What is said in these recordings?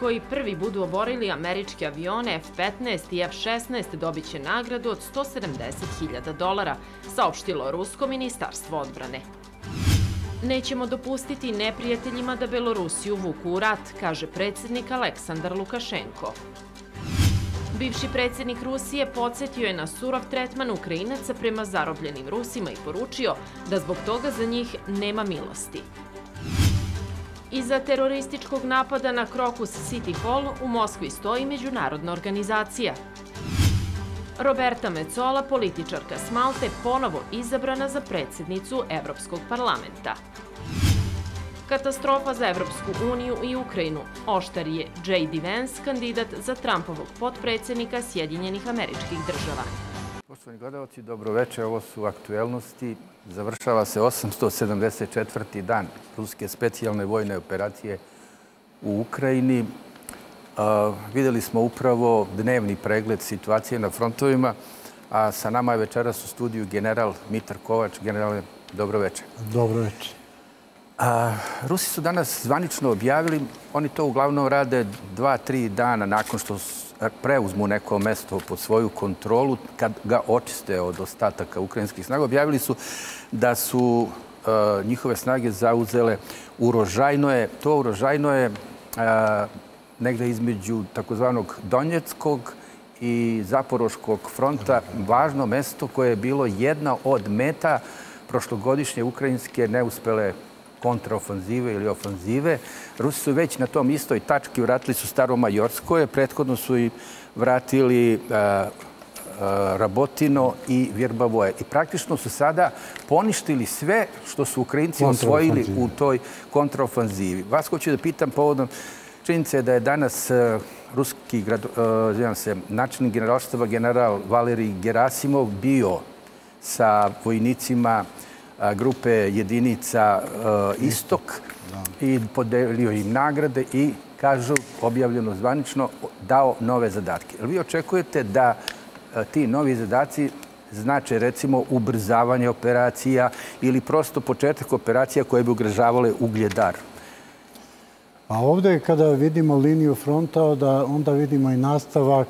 koji prvi budu oborili američke avione F-15 i F-16 dobit će nagradu od 170.000 dolara, saopštilo Rusko ministarstvo odbrane. Nećemo dopustiti neprijateljima da Belorusiju vuku u rat, kaže predsjednik Aleksandar Lukašenko. Bivši predsjednik Rusije podsjetio je na surov tretman Ukrajinaca prema zarobljenim Rusima i poručio da zbog toga za njih nema milosti. Iza terorističkog napada na Krokus City Hall u Moskvi stoji međunarodna organizacija. Roberta Mecola, političarka s Malte, ponovo izabrana za predsjednicu Evropskog parlamenta. Katastrofa za Evropsku uniju i Ukrajinu. Oštar je J.D. Vance, kandidat za Trumpovog potpredsjednika Sjedinjenih američkih država. Poštovani gledalci, dobroveče. Ovo su aktuelnosti. Završava se 874. dan Ruske specijalne vojne operacije u Ukrajini. Videli smo upravo dnevni pregled situacije na frontovima, a sa nama je večeras u studiju general Mitar Kovač. Generale, dobroveče. Dobroveče. Rusi su danas zvanično objavili, oni to uglavnom rade dva, tri dana nakon što preuzmu neko mesto pod svoju kontrolu, kad ga očiste od ostataka ukrajinskih snaga, objavili su da su e, njihove snage zauzele urožajno je, to urožajno je e, negde između takozvanog Donjeckog i Zaporoškog fronta važno mesto koje je bilo jedna od meta prošlogodišnje ukrajinske neuspele kontraofanzive ili ofanzive. Rusi su već na tom istoj tački vratili su staro Majorskoje, prethodno su i vratili e, e, Rabotino i Vjerbavoje. I praktično su sada poništili sve što su Ukrajinci osvojili u toj kontraofanzivi. Vas hoću da pitam povodom činjenice da je danas e, ruski načelnik generalštava general Valerij Gerasimov bio sa vojnicima grupe jedinica Istok i podelio im nagrade i, kažu, objavljeno zvanično, dao nove zadatke. Vi očekujete da ti novi zadaci znače, recimo, ubrzavanje operacija ili prosto početak operacija koje bi ugražavale ugljedar? A pa ovdje kada vidimo liniju fronta, onda vidimo i nastavak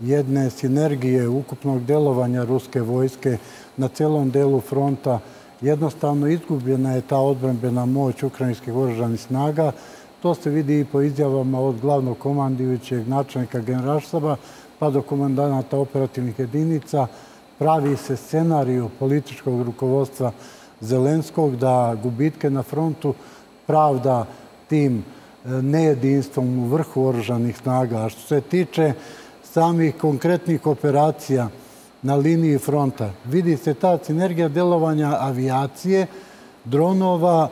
jedne sinergije ukupnog delovanja ruske vojske na celom delu fronta jednostavno izgubljena je ta odbranbena moć ukrajinskih oružanih snaga. To se vidi i po izjavama od glavnog komandijućeg načelnika generalštaba pa do komandanata operativnih jedinica. Pravi se scenariju političkog rukovodstva Zelenskog da gubitke na frontu pravda tim e, nejedinstvom u vrhu oružanih snaga. A što se tiče samih konkretnih operacija, na liniji fronta. Vidi se ta sinergija delovanja avijacije, dronova,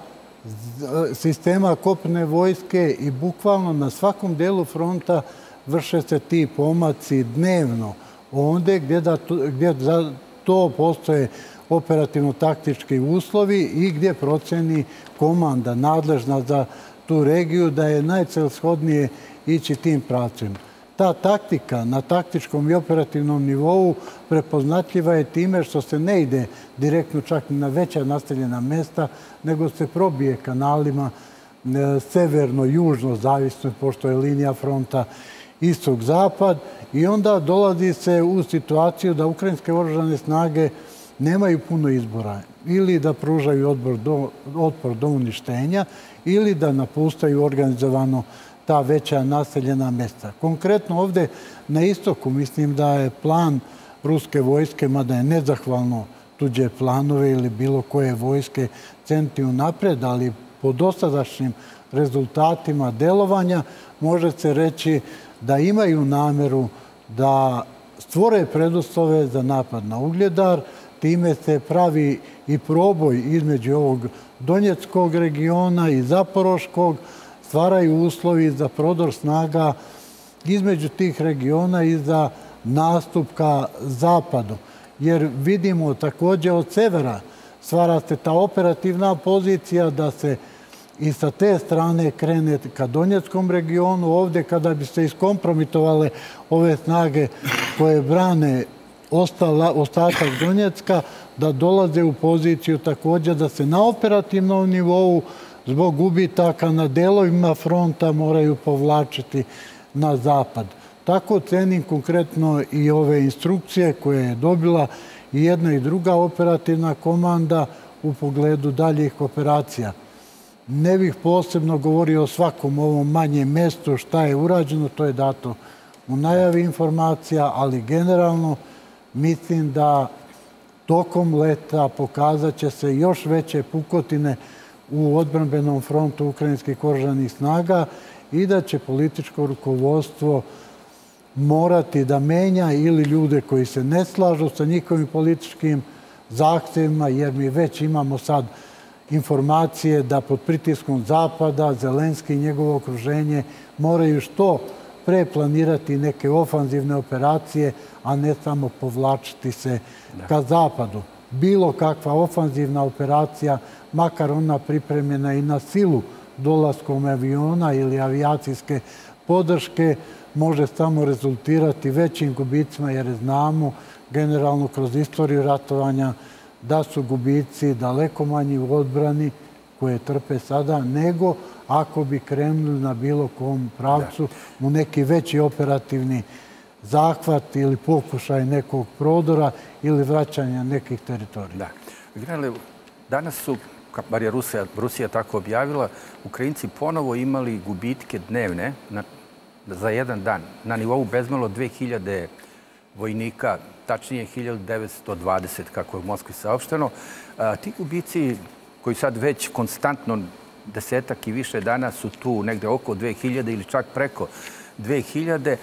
sistema kopne vojske i bukvalno na svakom delu fronta vrše se ti pomaci dnevno. Onde gdje za to postoje operativno-taktički uslovi i gdje proceni komanda nadležna za tu regiju da je najcelshodnije ići tim pravcima ta taktika na taktičkom i operativnom nivou prepoznatljiva je time što se ne ide direktno čak na veća nastavljena mesta, nego se probije kanalima e, severno-južno, zavisno pošto je linija fronta istog-zapad i onda dolazi se u situaciju da ukrajinske oružane snage nemaju puno izbora. Ili da pružaju otpor do uništenja ili da napustaju organizovano ta veća naseljena mesta. Konkretno ovde na istoku mislim da je plan ruske vojske, mada je nezahvalno tuđe planove ili bilo koje vojske centi unapred, ali po dosadašnjim rezultatima delovanja može se reći da imaju nameru da stvore preduslove za napad na ugljedar, time se pravi i proboj između ovog Donjeckog regiona i Zaporoškog, stvaraju uslovi za prodor snaga između tih regiona i za nastup ka zapadu. Jer vidimo također od severa stvara se ta operativna pozicija da se i sa te strane krene ka Donjeckom regionu. Ovdje kada bi se iskompromitovale ove snage koje brane ostatak Donjecka, da dolaze u poziciju također da se na operativnom nivou zbog gubitaka na delovima fronta moraju povlačiti na zapad. Tako cenim konkretno i ove instrukcije koje je dobila i jedna i druga operativna komanda u pogledu daljih operacija. Ne bih posebno govorio o svakom ovom manjem mestu šta je urađeno, to je dato u najavi informacija, ali generalno mislim da tokom leta pokazat će se još veće pukotine u odbranbenom frontu ukrajinskih oružanih snaga i da će političko rukovodstvo morati da menja ili ljude koji se ne slažu sa njihovim političkim zahtjevima, jer mi već imamo sad informacije da pod pritiskom Zapada, Zelenski i njegovo okruženje moraju što preplanirati neke ofanzivne operacije, a ne samo povlačiti se ka Zapadu. Bilo kakva ofanzivna operacija, makar ona pripremljena i na silu dolaskom aviona ili avijacijske podrške, može samo rezultirati većim gubicima, jer znamo generalno kroz istoriju ratovanja da su gubici daleko manji u odbrani koje trpe sada, nego ako bi krenuli na bilo kom pravcu u neki veći operativni zahvat ili pokušaj nekog prodora ili vraćanja nekih teritorija. Da. Generale, danas su, bar je Rusija, Rusija tako objavila, Ukrajinci ponovo imali gubitke dnevne na, za jedan dan na nivou bezmalo 2000 vojnika, tačnije 1920, kako je u Moskvi saopšteno. Ti gubici koji sad već konstantno desetak i više dana su tu negde oko 2000 ili čak preko 2000.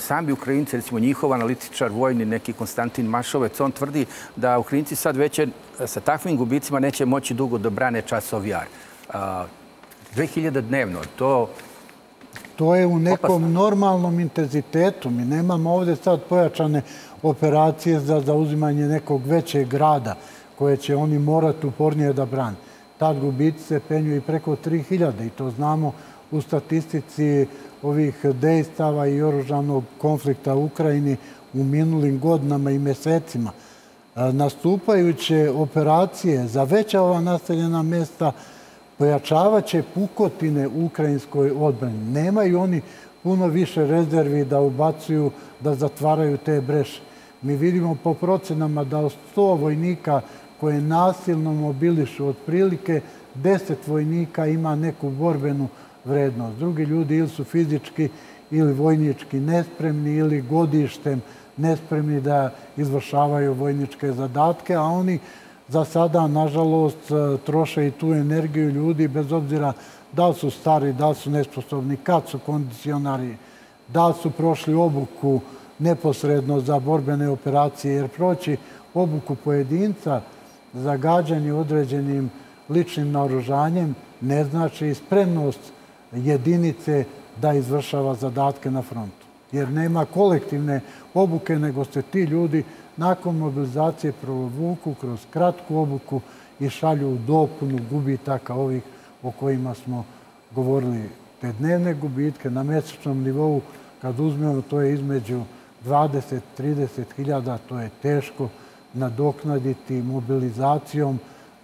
Sami Ukrajinci, recimo njihov analitičar vojni, neki Konstantin Mašovec, on tvrdi da Ukrajinci sad već sa takvim gubicima neće moći dugo da brane časov jar. 2000 dnevno, to To je u nekom normalnom intenzitetu. Mi nemamo ovdje sad pojačane operacije za zauzimanje nekog većeg grada koje će oni morati upornije da brani. Tad gubici se penju i preko 3000 i to znamo u statistici ovih dejstava i oružanog konflikta u Ukrajini u minulim godinama i mesecima. E, nastupajuće operacije za veća ova naseljena mesta pojačavaće pukotine u ukrajinskoj odbrani. Nemaju oni puno više rezervi da ubacuju, da zatvaraju te breše. Mi vidimo po procenama da od 100 vojnika koje nasilno mobilišu otprilike 10 vojnika ima neku borbenu vrednost. Drugi ljudi ili su fizički ili vojnički nespremni ili godištem nespremni da izvršavaju vojničke zadatke, a oni za sada, nažalost, e, troše i tu energiju ljudi, bez obzira da li su stari, da li su nesposobni, kad su kondicionari, da li su prošli obuku neposredno za borbene operacije, jer proći obuku pojedinca za gađanje određenim ličnim naoružanjem ne znači spremnost jedinice da izvršava zadatke na frontu. Jer nema kolektivne obuke, nego se ti ljudi nakon mobilizacije provuku kroz kratku obuku i šalju u dopunu gubitaka ovih o kojima smo govorili. Te dnevne gubitke na mesečnom nivou, kad uzmemo, to je između 20-30 hiljada, to je teško nadoknaditi mobilizacijom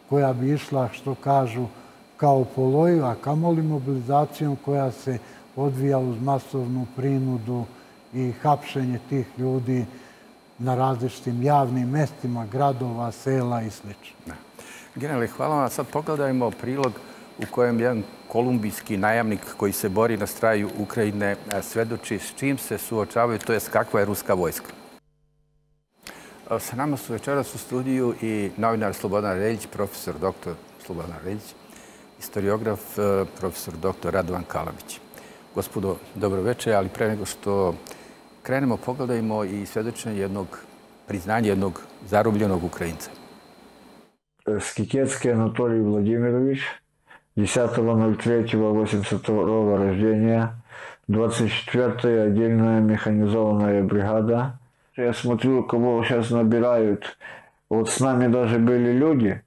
koja bi išla, što kažu, kao poloju, a kamoli mobilizacijom koja se odvija uz masovnu prinudu i hapšenje tih ljudi na različitim javnim mestima, gradova, sela i sl. Generali, hvala vam. Sad pogledajmo prilog u kojem jedan kolumbijski najamnik koji se bori na straju Ukrajine e, svedoči s čim se suočavaju, to je kakva je ruska vojska. E, sa nama su večeras u studiju i novinar Slobodan Reljić, profesor doktor Slobodan Reljić, historiograf profesor dr. Radovan Kalabić. Gospodo, dobro večer, ali pre nego što krenemo, pogledajmo i svedočenje jednog priznanja jednog zarubljenog Ukrajinca. Скикецкий Анатолий Владимирович, 10.03.82 рождения, 24-я отдельная механизованная бригада. Я смотрю, кого сейчас набирают. Вот с нами даже были люди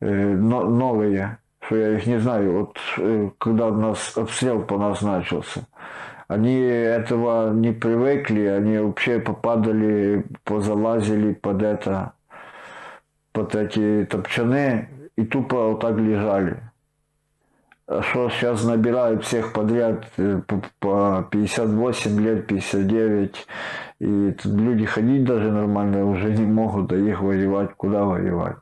новые, что я их не знаю, вот когда у нас обстрел по нас начался они этого не привыкли, они вообще попадали, позалазили под это, под эти топчаны и тупо вот так лежали. что сейчас набирают всех подряд э, по 58 лет, 59, и люди ходить даже нормально уже не могут, а их воевать, куда воевать.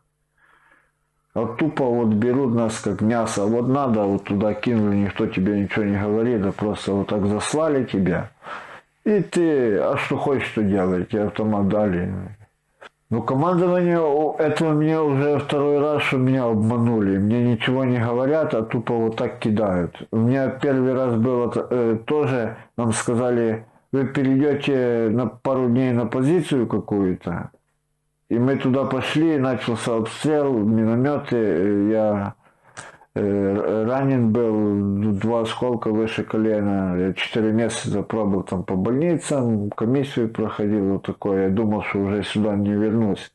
Вот тупо вот берут нас как мясо, вот надо, вот туда кинули, никто тебе ничего не говорит, а просто вот так заслали тебя. И ты, а что хочешь, что делать, тебе автомат дали. Ну, командование, это мне уже второй раз, что меня обманули. Мне ничего не говорят, а тупо вот так кидают. У меня первый раз было э, тоже, нам сказали, вы перейдете на пару дней на позицию какую-то. И мы туда пошли, начался обстрел, минометы. Я Э, ранен был, два осколка выше колена. Я четыре месяца пробыл там по больницам, комиссию проходил вот такое. Я думал, что уже сюда не вернусь.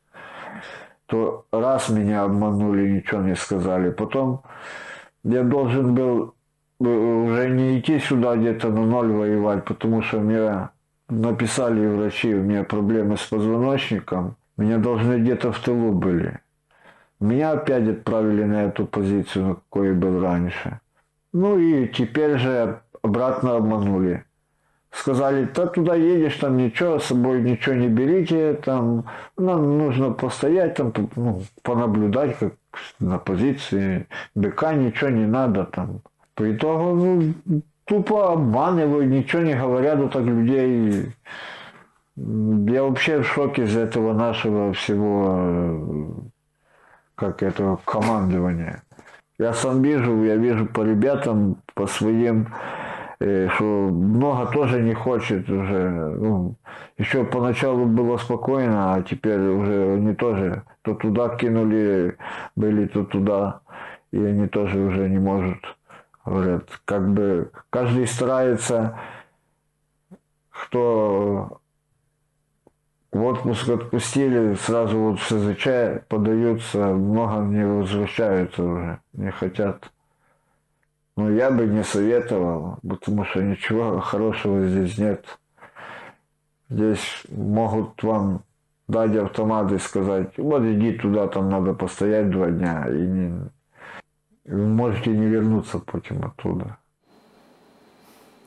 То раз меня обманули, ничего не сказали. Потом я должен был э, уже не идти сюда где-то на ноль воевать, потому что мне написали врачи, у меня проблемы с позвоночником. Меня должны где-то в тылу были. Меня опять отправили на эту позицию, на какой был раньше. Ну и теперь же обратно обманули. Сказали, да туда едешь, там ничего, с собой ничего не берите, там нам нужно постоять, там, ну, понаблюдать, как на позиции БК ничего не надо там. По итогу, ну, тупо обманывают, ничего не говорят, вот так людей. Я вообще в шоке из этого нашего всего как это командование. Я сам вижу, я вижу по ребятам, по своим, э, что много тоже не хочет уже. Ну, еще поначалу было спокойно, а теперь уже они тоже то туда кинули, были, то туда, и они тоже уже не могут. Говорят, как бы каждый старается, кто в отпуск отпустили, сразу вот в СЗЧ подаются, много не возвращаются уже, не хотят. Но я бы не советовал, потому что ничего хорошего здесь нет. Здесь могут вам дать автомат и сказать, вот иди туда, там надо постоять два дня, и не, вы можете не вернуться потом оттуда.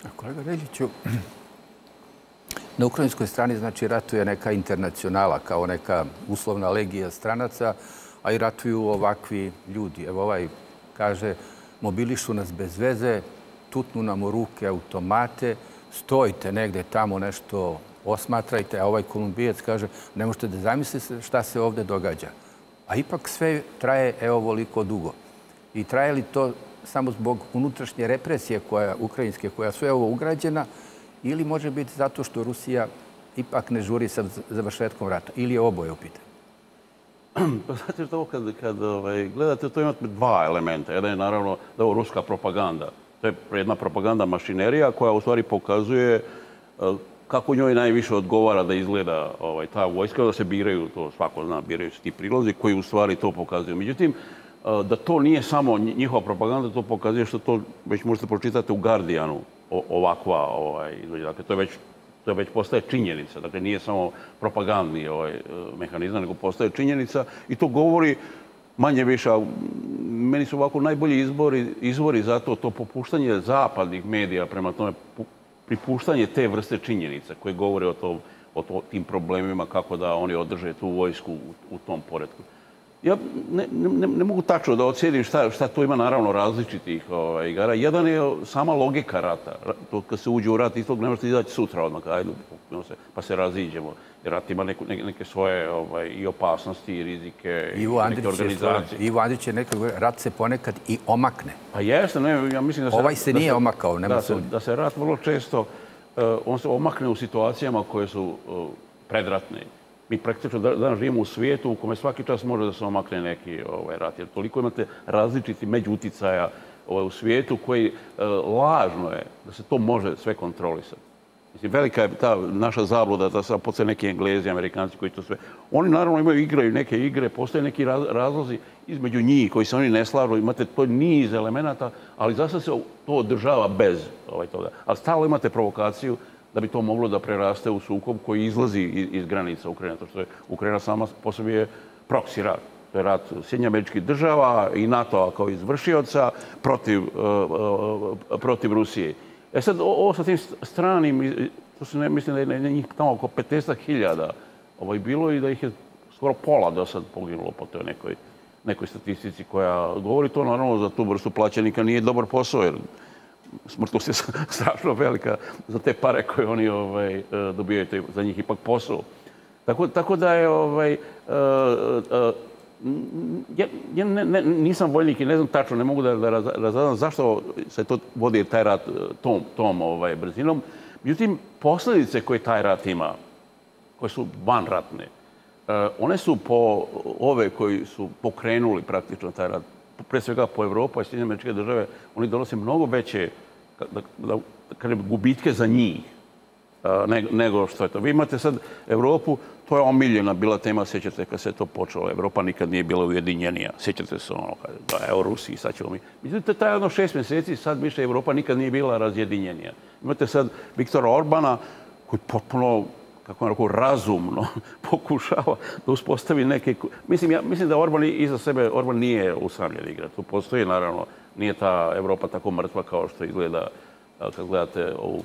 А Ređiću, Na ukrajinskoj strani znači ratuje neka internacionala kao neka uslovna legija stranaca, a i ratuju ovakvi ljudi. Evo ovaj kaže, mobilišu nas bez veze, tutnu nam u ruke automate, stojite negde tamo nešto osmatrajte, a ovaj kolumbijac kaže, ne možete da zamislite šta se ovde događa. A ipak sve traje evo voliko dugo. I traje li to samo zbog unutrašnje represije koja, ukrajinske koja sve ovo ugrađena, ili može biti zato što Rusija ipak ne žuri sa završetkom rata? Ili je oboje u pitanju? Pa znate što, kad, kad ovaj, gledate, to imate dva elementa. Jedan je naravno da je ovo ruska propaganda. To je jedna propaganda mašinerija koja u stvari pokazuje uh, kako njoj najviše odgovara da izgleda ovaj, ta vojska, da se biraju, to svako zna, biraju se ti prilozi koji u stvari to pokazuju. Međutim, uh, da to nije samo njihova propaganda, to pokazuje što to već možete pročitati u Guardianu, ovakva ovaj, izvođa. Dakle, to je već to je već postaje činjenica. Dakle, nije samo propagandni ovaj, mehanizam, nego postaje činjenica. I to govori manje više, meni su ovako najbolji izbori, izvori za to, to popuštanje zapadnih medija prema tome, pripuštanje te vrste činjenica koje govore o, tom, o to, tim problemima, kako da oni održe tu vojsku u, u tom poredku. Ja ne, ne, ne mogu tačno da ocijenim šta, šta to ima naravno različitih ovaj, igara. Jedan je sama logika rata. To kad se uđe u rat, isto ne možete izaći sutra odmah, ajde, se, pa se raziđemo. Jer rat ima neku, neke, neke svoje ovaj, i opasnosti i rizike Ivo neke organizacije. Je, Ivo Andrić je nekad rat se ponekad i omakne. Pa jeste, ne, ja mislim da se... Ovaj se da nije se, omakao, nema da se, da se rat vrlo često, uh, on se omakne u situacijama koje su uh, predratne mi praktično danas živimo u svijetu u kome svaki čas može da se omakne neki ovaj, rat. Jer toliko imate različiti međuticaja ovaj, u svijetu koji e, lažno je da se to može sve kontrolisati. Mislim, velika je ta naša zabluda da sad postoje neki englezi, amerikanci koji to sve... Oni naravno imaju igraju neke igre, postoje neki razlozi između njih koji se oni ne slažu, imate to niz elemenata, ali zasad se to održava bez ovaj, toga. Ali stalo imate provokaciju da bi to moglo da preraste u sukob koji izlazi iz granica Ukrajine. to što je Ukrajina sama po sebi je proksi rat. To je rat Sjedinja američkih država i NATO kao izvršioca protiv, e, e, protiv Rusije. E sad, ovo sa tim stranim, to se ne mislim da je na njih tamo oko 50.000 ovaj, bilo i da ih je skoro pola do sad poginulo po toj nekoj, nekoj statistici koja govori to naravno za tu vrstu plaćenika nije dobar posao jer smrtnost je strašno velika za te pare koje oni ovaj, e, dobijaju za njih ipak posao. Tako, tako da je ovaj, e, e, ja, ja ne, ne, nisam vojnik i ne znam tačno, ne mogu da, da razadam zašto se to vodi taj rat tom, tom ovaj, brzinom. Međutim, posljedice koje taj rat ima, koje su vanratne, one su po ove koji su pokrenuli praktično taj rat, pre svega po Evropa i Sjedinjene američke države, oni donose mnogo veće da, da, da, gubitke za njih e, nego što je to. Vi imate sad Evropu, to je omiljena bila tema, sjećate kad se to počelo. Evropa nikad nije bila ujedinjenija. Sjećate se ono, da evo Rusiji, sad ćemo mi. Mislite, taj ono šest mjeseci, sad više Evropa nikad nije bila razjedinjenija. Imate sad Viktora Orbana, koji potpuno kako rekao, razumno pokušava da uspostavi neke... Mislim, ja, mislim da Orban iza sebe, Orban nije usamljen igra. Tu postoji, naravno, nije ta Evropa tako mrtva kao što izgleda kad gledate ovu,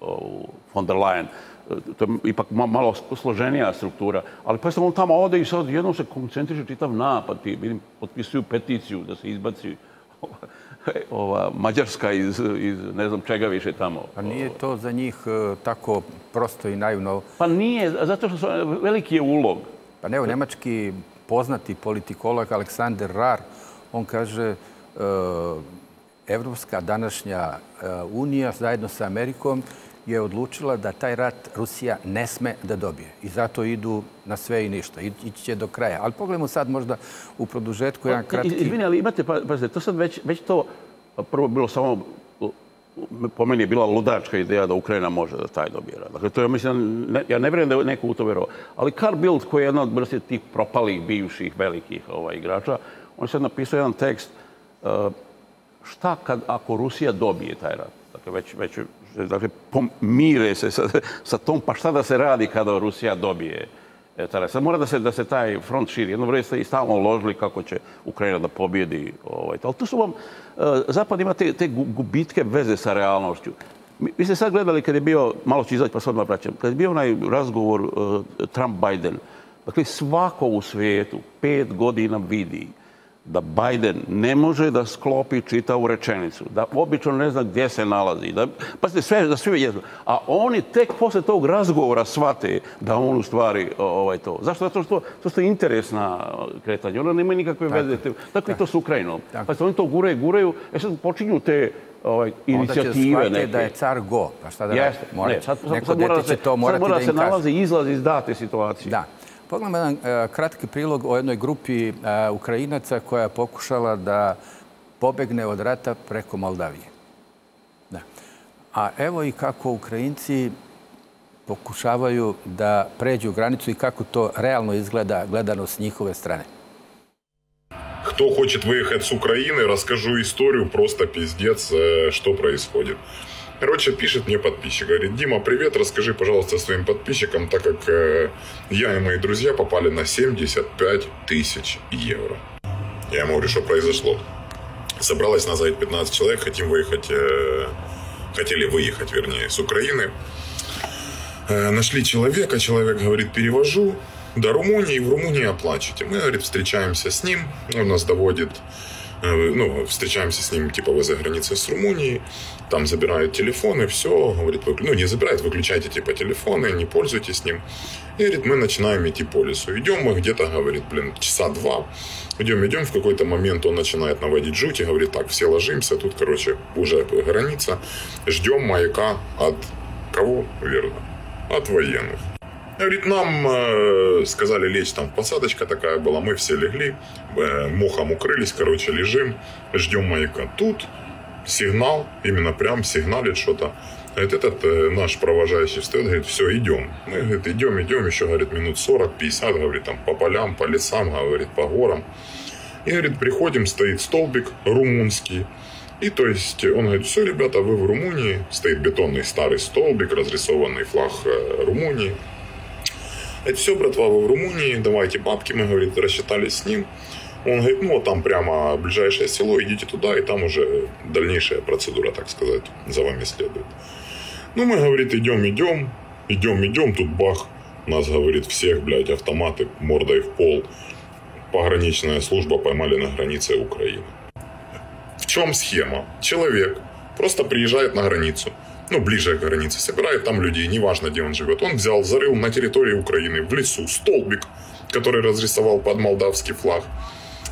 ovu von der Leyen, e, to je ipak malo složenija struktura. Ali pa on tamo ode i sad jednom se koncentriše čitav napad. Ti, vidim, potpisuju peticiju da se izbaci ova Mađarska iz, iz ne znam čega više tamo. Pa nije to za njih e, tako prosto i naivno? Pa nije, zato što su, veliki je ulog. Pa ne, njemački poznati politikolog Aleksander Rar, on kaže e, Evropska današnja e, unija zajedno sa Amerikom je odlučila da taj rat Rusija ne sme da dobije. I zato idu na sve i ništa. Ići će do kraja. Ali pogledamo sad možda u produžetku jedan kratki... Izvini, ali imate, pa, pazite, to sad već, već to prvo bilo samo po meni je bila ludačka ideja da Ukrajina može da taj dobije rat. Dakle, to je, mislim, ne, ja ne vjerujem da je neko u to vjerovao. Ali Carl Bildt, koji je jedna od brste tih propalih, bivših, velikih ovaj, igrača, on je sad napisao jedan tekst uh, šta kad, ako Rusija dobije taj rat? Dakle, već, već dakle, pomire se sa, sa tom, pa šta da se radi kada Rusija dobije e. Sad mora da se, da se taj front širi. Jedno vreme ste i stalno uložili kako će Ukrajina da pobjedi. Ovaj, ali to su vam, e, Zapad ima te, te gubitke veze sa realnošću. Mi, vi ste sad gledali kad je bio, malo ću izaći pa sad vraćam, kad je bio onaj razgovor uh, Trump-Biden, dakle svako u svijetu pet godina vidi da Biden ne može da sklopi čitavu rečenicu, da obično ne zna gdje se nalazi, da, pa ste sve, da sve jesu. A oni tek posle tog razgovora shvate da on u stvari ovaj, to. Zašto? Zato što to, to je interesna kretanja. Ona nema nikakve veze. Tako, tako i to s Ukrajinom. Pa se oni to guraju, guraju. E sad počinju te ovaj, inicijative Onda će da je car go. Pa šta da Jeste. Mora, ne, sad, neko sad mora da se, to morati sad mora da se nalazi izlaz iz date situacije. Da. Pogledamo jedan e, kratki prilog o jednoj grupi e, Ukrajinaca koja je pokušala da pobegne od rata preko Moldavije. Da. A evo i kako Ukrajinci pokušavaju da pređu granicu i kako to realno izgleda gledano s njihove strane. Кто хочет выехать с Украины, расскажу историю, просто пиздец, что происходит. Короче, пишет мне подписчик, говорит, Дима, привет, расскажи, пожалуйста, своим подписчикам, так как э, я и мои друзья попали на 75 тысяч евро. Я ему говорю, что произошло. Собралось на сайт 15 человек, хотим выехать, э, хотели выехать, вернее, с Украины. Э, нашли человека, человек говорит, перевожу до Румынии, в Румынии оплачивайте. Мы, говорит, встречаемся с ним, он нас доводит ну, встречаемся с ним, типа, возле границы с Румынией, там забирают телефоны, все, говорит, ну, не забирают, выключайте, типа, телефоны, не пользуйтесь ним. И, говорит, мы начинаем идти по лесу. Идем мы где-то, говорит, блин, часа два. Идем, идем, в какой-то момент он начинает наводить жуть и говорит, так, все ложимся, тут, короче, уже граница, ждем маяка от кого, верно? От военных. Говорит, нам э, сказали лечь, там посадочка такая была, мы все легли, э, мохом укрылись, короче, лежим, ждем маяка. Тут сигнал, именно прям сигналит что-то. Говорит, этот э, наш провожающий встает, говорит, все, идем. Мы, говорит, идем, идем, еще, говорит, минут 40-50, говорит, там по полям, по лесам, говорит, по горам. И, говорит, приходим, стоит столбик румынский. И то есть он говорит, все, ребята, вы в Румынии, стоит бетонный старый столбик, разрисованный флаг э, Румынии. Это все, братва, вы в Румынии, давайте бабки, мы, говорит, рассчитались с ним. Он говорит, ну, вот там прямо ближайшее село, идите туда, и там уже дальнейшая процедура, так сказать, за вами следует. Ну, мы, говорит, идем, идем, идем, идем, тут бах, нас, говорит, всех, блядь, автоматы мордой в пол. Пограничная служба поймали на границе Украины. В чем схема? Человек просто приезжает на границу, ну, ближе к границе, собирает там людей, неважно, где он живет. Он взял, зарыл на территории Украины, в лесу, столбик, который разрисовал под молдавский флаг.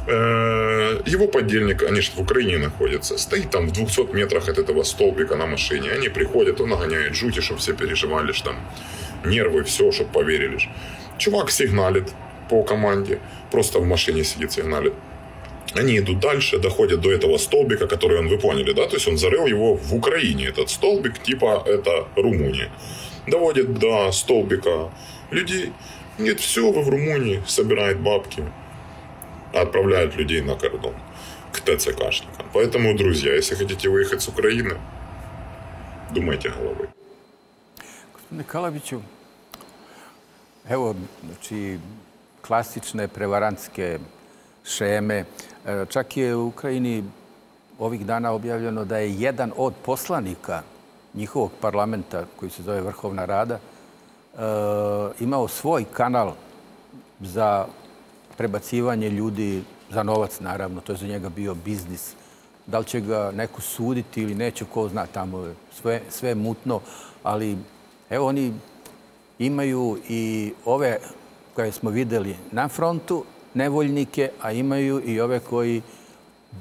Э, его подельник, они же в Украине находятся, стоит там в 200 метрах от этого столбика на машине. Они приходят, он нагоняет жути, чтобы все переживали, что там нервы, все, чтобы поверили. Чувак сигналит по команде, просто в машине сидит, сигналит. Они идут дальше, доходят до этого столбика, который он, вы поняли, да? То есть он зарыл его в Украине, этот столбик, типа это Румыния. Доводит до столбика людей. Нет, все, вы в Румынии, собирает бабки, отправляют людей на кордон к ТЦКшникам. Поэтому, друзья, если хотите выехать с Украины, думайте головой. Kalabiću, evo, znači, klasične prevarantske šeme. E, čak je u Ukrajini ovih dana objavljeno da je jedan od poslanika njihovog parlamenta, koji se zove Vrhovna rada, e, imao svoj kanal za prebacivanje ljudi za novac, naravno. To je za njega bio biznis. Da li će ga neko suditi ili neće, ko zna tamo. Sve, sve mutno, ali evo oni imaju i ove koje smo videli na frontu, nevoljnike, a imaju i ove koji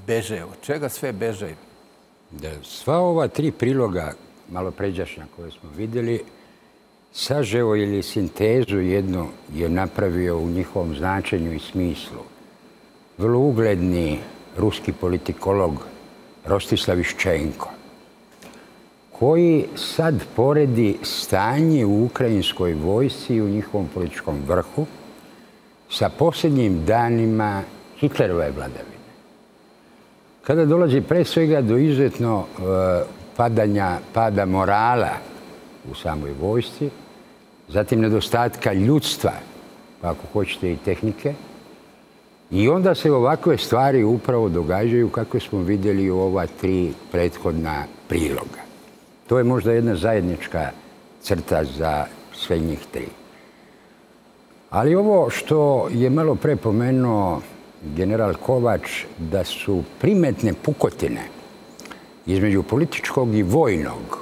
beže. Od čega sve beže? Da, sva ova tri priloga, malo pređašnja koje smo videli, sažeo ili sintezu jednu je napravio u njihovom značenju i smislu. Vrlo ugledni ruski politikolog Rostislav Iščenko, koji sad poredi stanje u ukrajinskoj vojsci i u njihovom političkom vrhu sa posljednjim danima Hitlerove vladavine. Kada dolazi pre svega do izuzetno e, padanja, pada morala u samoj vojsci, zatim nedostatka ljudstva, pa ako hoćete i tehnike, i onda se ovakve stvari upravo događaju kako smo vidjeli u ova tri prethodna priloga. To je možda jedna zajednička crta za sve njih tri. Ali ovo što je malo pre pomenuo general Kovač, da su primetne pukotine između političkog i vojnog,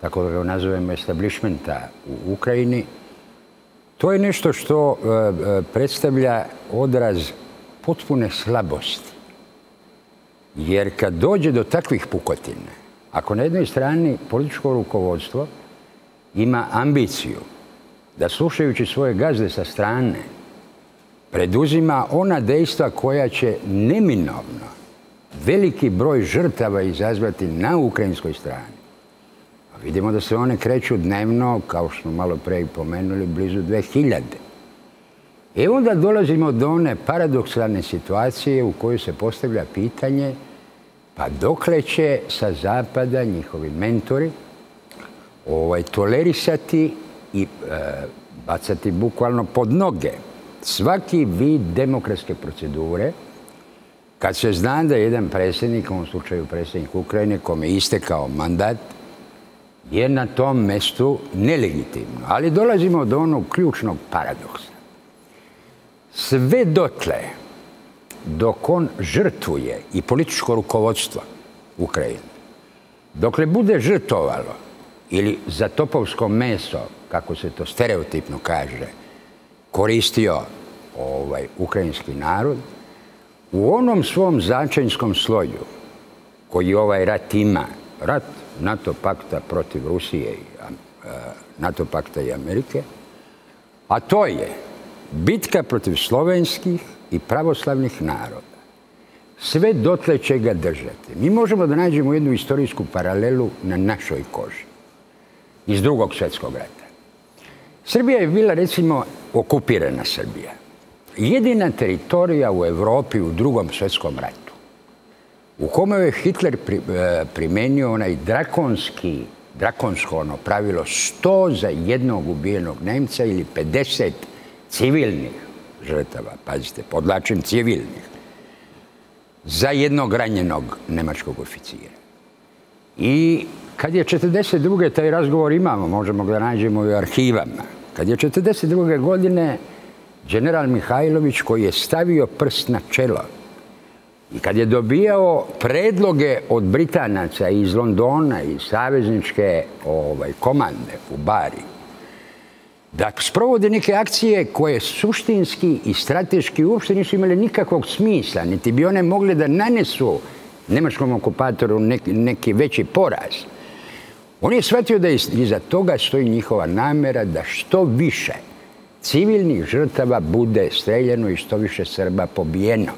tako da ga nazovemo establishmenta u Ukrajini, to je nešto što e, e, predstavlja odraz potpune slabosti. Jer kad dođe do takvih pukotine, ako na jednoj strani političko rukovodstvo ima ambiciju da slušajući svoje gazde sa strane preduzima ona dejstva koja će neminovno veliki broj žrtava izazvati na ukrajinskoj strani. A vidimo da se one kreću dnevno, kao što smo malo pre pomenuli, blizu 2000. E onda dolazimo do one paradoksalne situacije u kojoj se postavlja pitanje pa dokle će sa zapada njihovi mentori ovaj, tolerisati i e, bacati bukvalno pod noge svaki vid demokratske procedure kad se zna da jedan predsjednik, u ovom slučaju predsjednik Ukrajine, kome je istekao mandat, je na tom mestu nelegitimno. Ali dolazimo do onog ključnog paradoksa. Sve dotle, dok on žrtvuje i političko rukovodstvo Ukrajine, dokle bude žrtovalo ili za topovsko meso, kako se to stereotipno kaže, koristio ovaj ukrajinski narod, u onom svom začajnskom sloju koji ovaj rat ima, rat NATO pakta protiv Rusije i NATO pakta i Amerike, a to je bitka protiv slovenskih i pravoslavnih naroda. Sve dotle će ga držati. Mi možemo da nađemo jednu istorijsku paralelu na našoj koži iz drugog svjetskog rata. Srbija je bila, recimo, okupirana Srbija. Jedina teritorija u Evropi u drugom svjetskom ratu u kome je Hitler e, primenio onaj drakonski drakonsko ono pravilo 100 za jednog ubijenog Nemca ili 50 civilnih žrtava, pazite, podlačim civilnih, za jednog ranjenog nemačkog oficira. I kad je 42. taj razgovor imamo, možemo ga nađemo i u arhivama, kad je 42. godine general Mihajlović koji je stavio prst na čelo i kad je dobijao predloge od Britanaca iz Londona i savezničke ovaj, komande u Bari, da sprovode neke akcije koje suštinski i strateški uopšte nisu imali nikakvog smisla, niti bi one mogle da nanesu nemačkom okupatoru neki, neki veći poraz. On je shvatio da iza toga stoji njihova namera da što više civilnih žrtava bude streljeno i što više Srba pobijeno.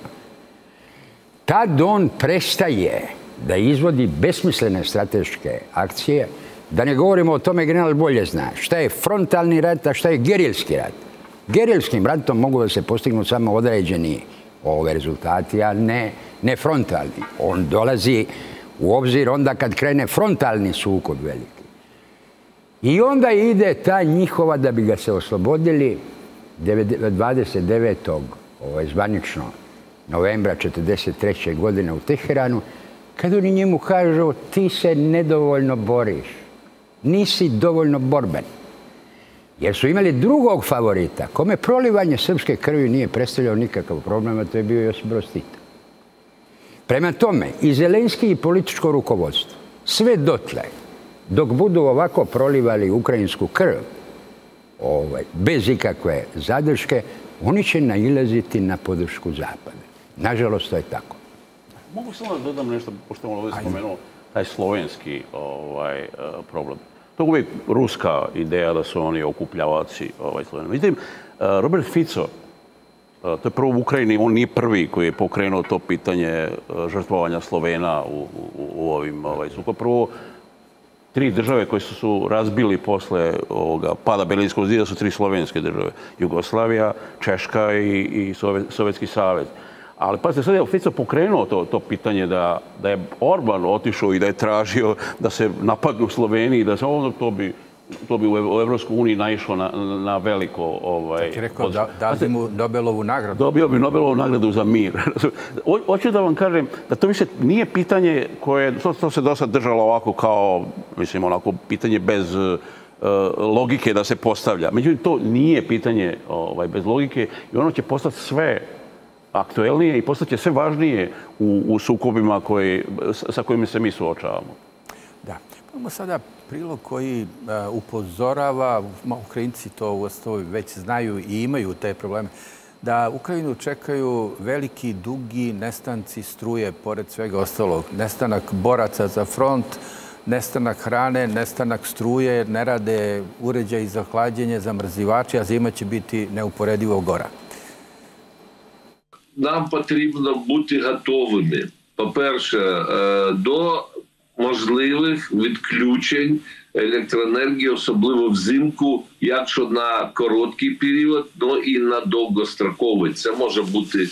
Tad on prestaje da izvodi besmislene strateške akcije, da ne govorimo o tome, general bolje zna, šta je frontalni rat, a šta je gerilski rat. Gerilskim ratom mogu da se postignu samo određeni ove rezultati, a ne, ne frontalni. On dolazi u obzir onda kad krene frontalni sukob veliki. I onda ide ta njihova da bi ga se oslobodili 29. Ovo je zvanično novembra 1943. godine u Teheranu, kad oni njemu kažu ti se nedovoljno boriš, nisi dovoljno borben. Jer su imali drugog favorita, kome prolivanje srpske krvi nije predstavljao nikakav problem, a to je bio Josip Broz Tito. Prema tome, i Zelenski i političko rukovodstvo, sve dotle, dok budu ovako prolivali ukrajinsku krv, ovaj, bez ikakve zadrške, oni će nailaziti na podršku Zapada. Nažalost, to je tako. Mogu samo da dodam nešto, pošto je ovdje spomenuo, taj slovenski ovaj, eh, problem. To je uvijek ruska ideja da su oni okupljavaci ovaj, Slovenije. Međutim, eh, Robert Fico, E, to je prvo u Ukrajini, on nije prvi koji je pokrenuo to pitanje e, žrtvovanja Slovena u, u, u ovim ovaj, sukob. Prvo, tri države koje su, su razbili posle ovoga pada Berlinskog zida su tri slovenske države. Jugoslavija, Češka i, i Sovjetski savez. Ali pazite, sad je Fico pokrenuo to, to pitanje da, da je Orban otišao i da je tražio da se napadnu Sloveniji, da se ono to bi to bi u Evropskoj uniji naišlo na, na veliko... Ovaj, Tako je rekao, da, da bi mu Nobelovu nagradu. Dobio bi Nobelovu nagradu za mir. Hoću da vam kažem da to više nije pitanje koje... To, to se dosta držalo ovako kao, mislim, onako pitanje bez uh, logike da se postavlja. Međutim, to nije pitanje ovaj, bez logike i ono će postati sve aktuelnije i postaće sve važnije u, u sukobima koji, sa kojima se mi suočavamo. Da. Imamo sada prilog koji uh, upozorava, Ukrajinci to u osnovi već znaju i imaju te probleme, da Ukrajinu čekaju veliki, dugi nestanci struje, pored svega ostalog. Nestanak boraca za front, nestanak hrane, nestanak struje, ne rade uređaj za hlađenje, zamrzivači, a zima će biti neuporedivo gora. Нам потрібно бути готовими. По-перше, до можливих відключень електроенергії, особливо взимку, якщо на короткий період, ну і на довгостроковий. Це може бути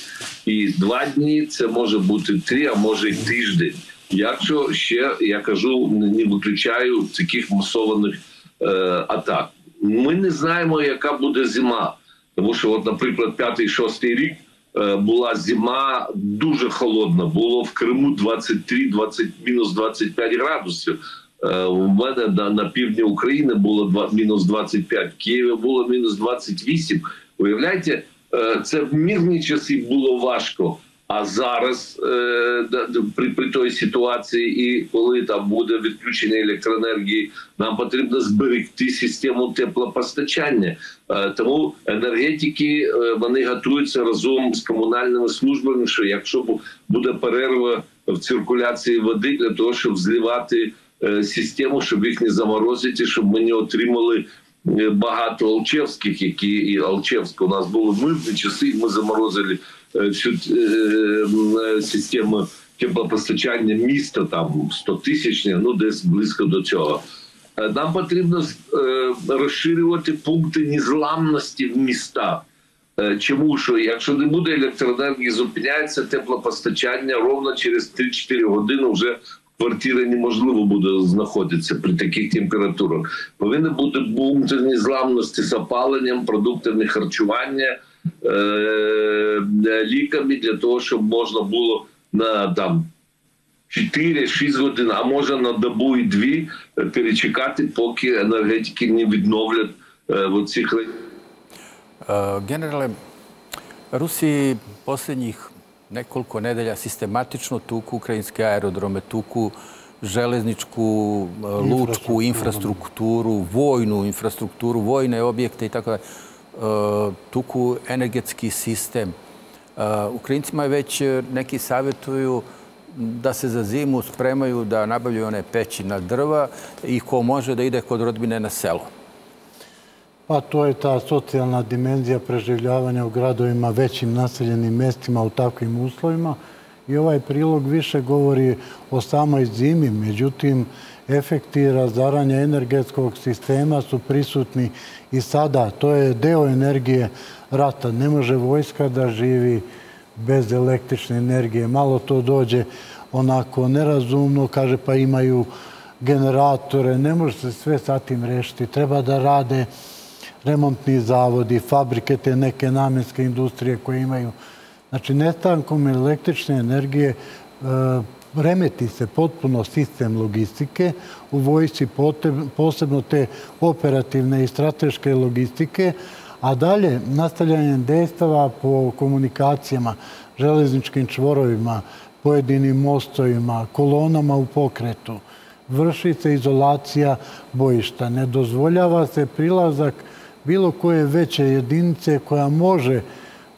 і два дні, це може бути три, а може й тиждень. Якщо ще я кажу, не виключаю таких масованих е, атак. Ми не знаємо, яка буде зима, тому що, от, наприклад, п'ятий-шостий рік. Е, була зима дуже холодна. Було в Криму 23, 20, мінус 25 градусів. Е, у мене на, на півдні України було 2, мінус 25, в Києві було мінус 28. Уявляєте, е, це в мирні часи було важко. А зараз е, при при той ситуації, і коли там буде відключення електроенергії, нам потрібно зберегти систему теплопостачання. Е, тому енергетики е, вони готуються разом з комунальними службами. Що якщо буде перерва в циркуляції води для того, щоб зливати систему, щоб їх не заморозити, щоб ми не отримали. Багато Алчевських, які і Алчевська у нас були мирні часи. Ми заморозили всю систему теплопостачання міста, там 100 тисячні, ну десь близько до цього. Нам потрібно розширювати пункти незламності в містах. Чому що, якщо не буде електроенергії, зупиняється теплопостачання ровно через 3-4 години вже квартири неможливо буде знаходитися при таких температурах. Повинні бути бункерні зламності з опаленням, продуктами харчування, е- ліками для того, щоб можна було на там 4-6 годин, а може на добу і дві перечекати, поки енергетики не відновлять е- оцих Generale, Rusi posljednjih nekoliko nedelja sistematično tuku ukrajinske aerodrome, tuku železničku, lučku infrastrukturu, vojnu infrastrukturu, vojne objekte i tako da. Eh, tuku energetski sistem. Eh, Ukrajincima je već eh, neki savjetuju da se za zimu spremaju da nabavljaju one peći na drva i ko može da ide kod rodbine na selo. Pa to je ta socijalna dimenzija preživljavanja u gradovima, većim naseljenim mestima u takvim uslovima. I ovaj prilog više govori o samoj zimi. Međutim, efekti razaranja energetskog sistema su prisutni i sada. To je deo energije rata. Ne može vojska da živi bez električne energije. Malo to dođe onako nerazumno, kaže pa imaju generatore. Ne može se sve sa tim rešiti. Treba da rade remontni zavodi, fabrike, te neke namenske industrije koje imaju. Znači, netankom električne energije e, remeti se potpuno sistem logistike u vojsci posebno te operativne i strateške logistike, a dalje nastavljanjem dejstava po komunikacijama, železničkim čvorovima, pojedinim mostovima, kolonama u pokretu, vrši se izolacija bojišta. Ne dozvoljava se prilazak bilo koje veće jedinice koja može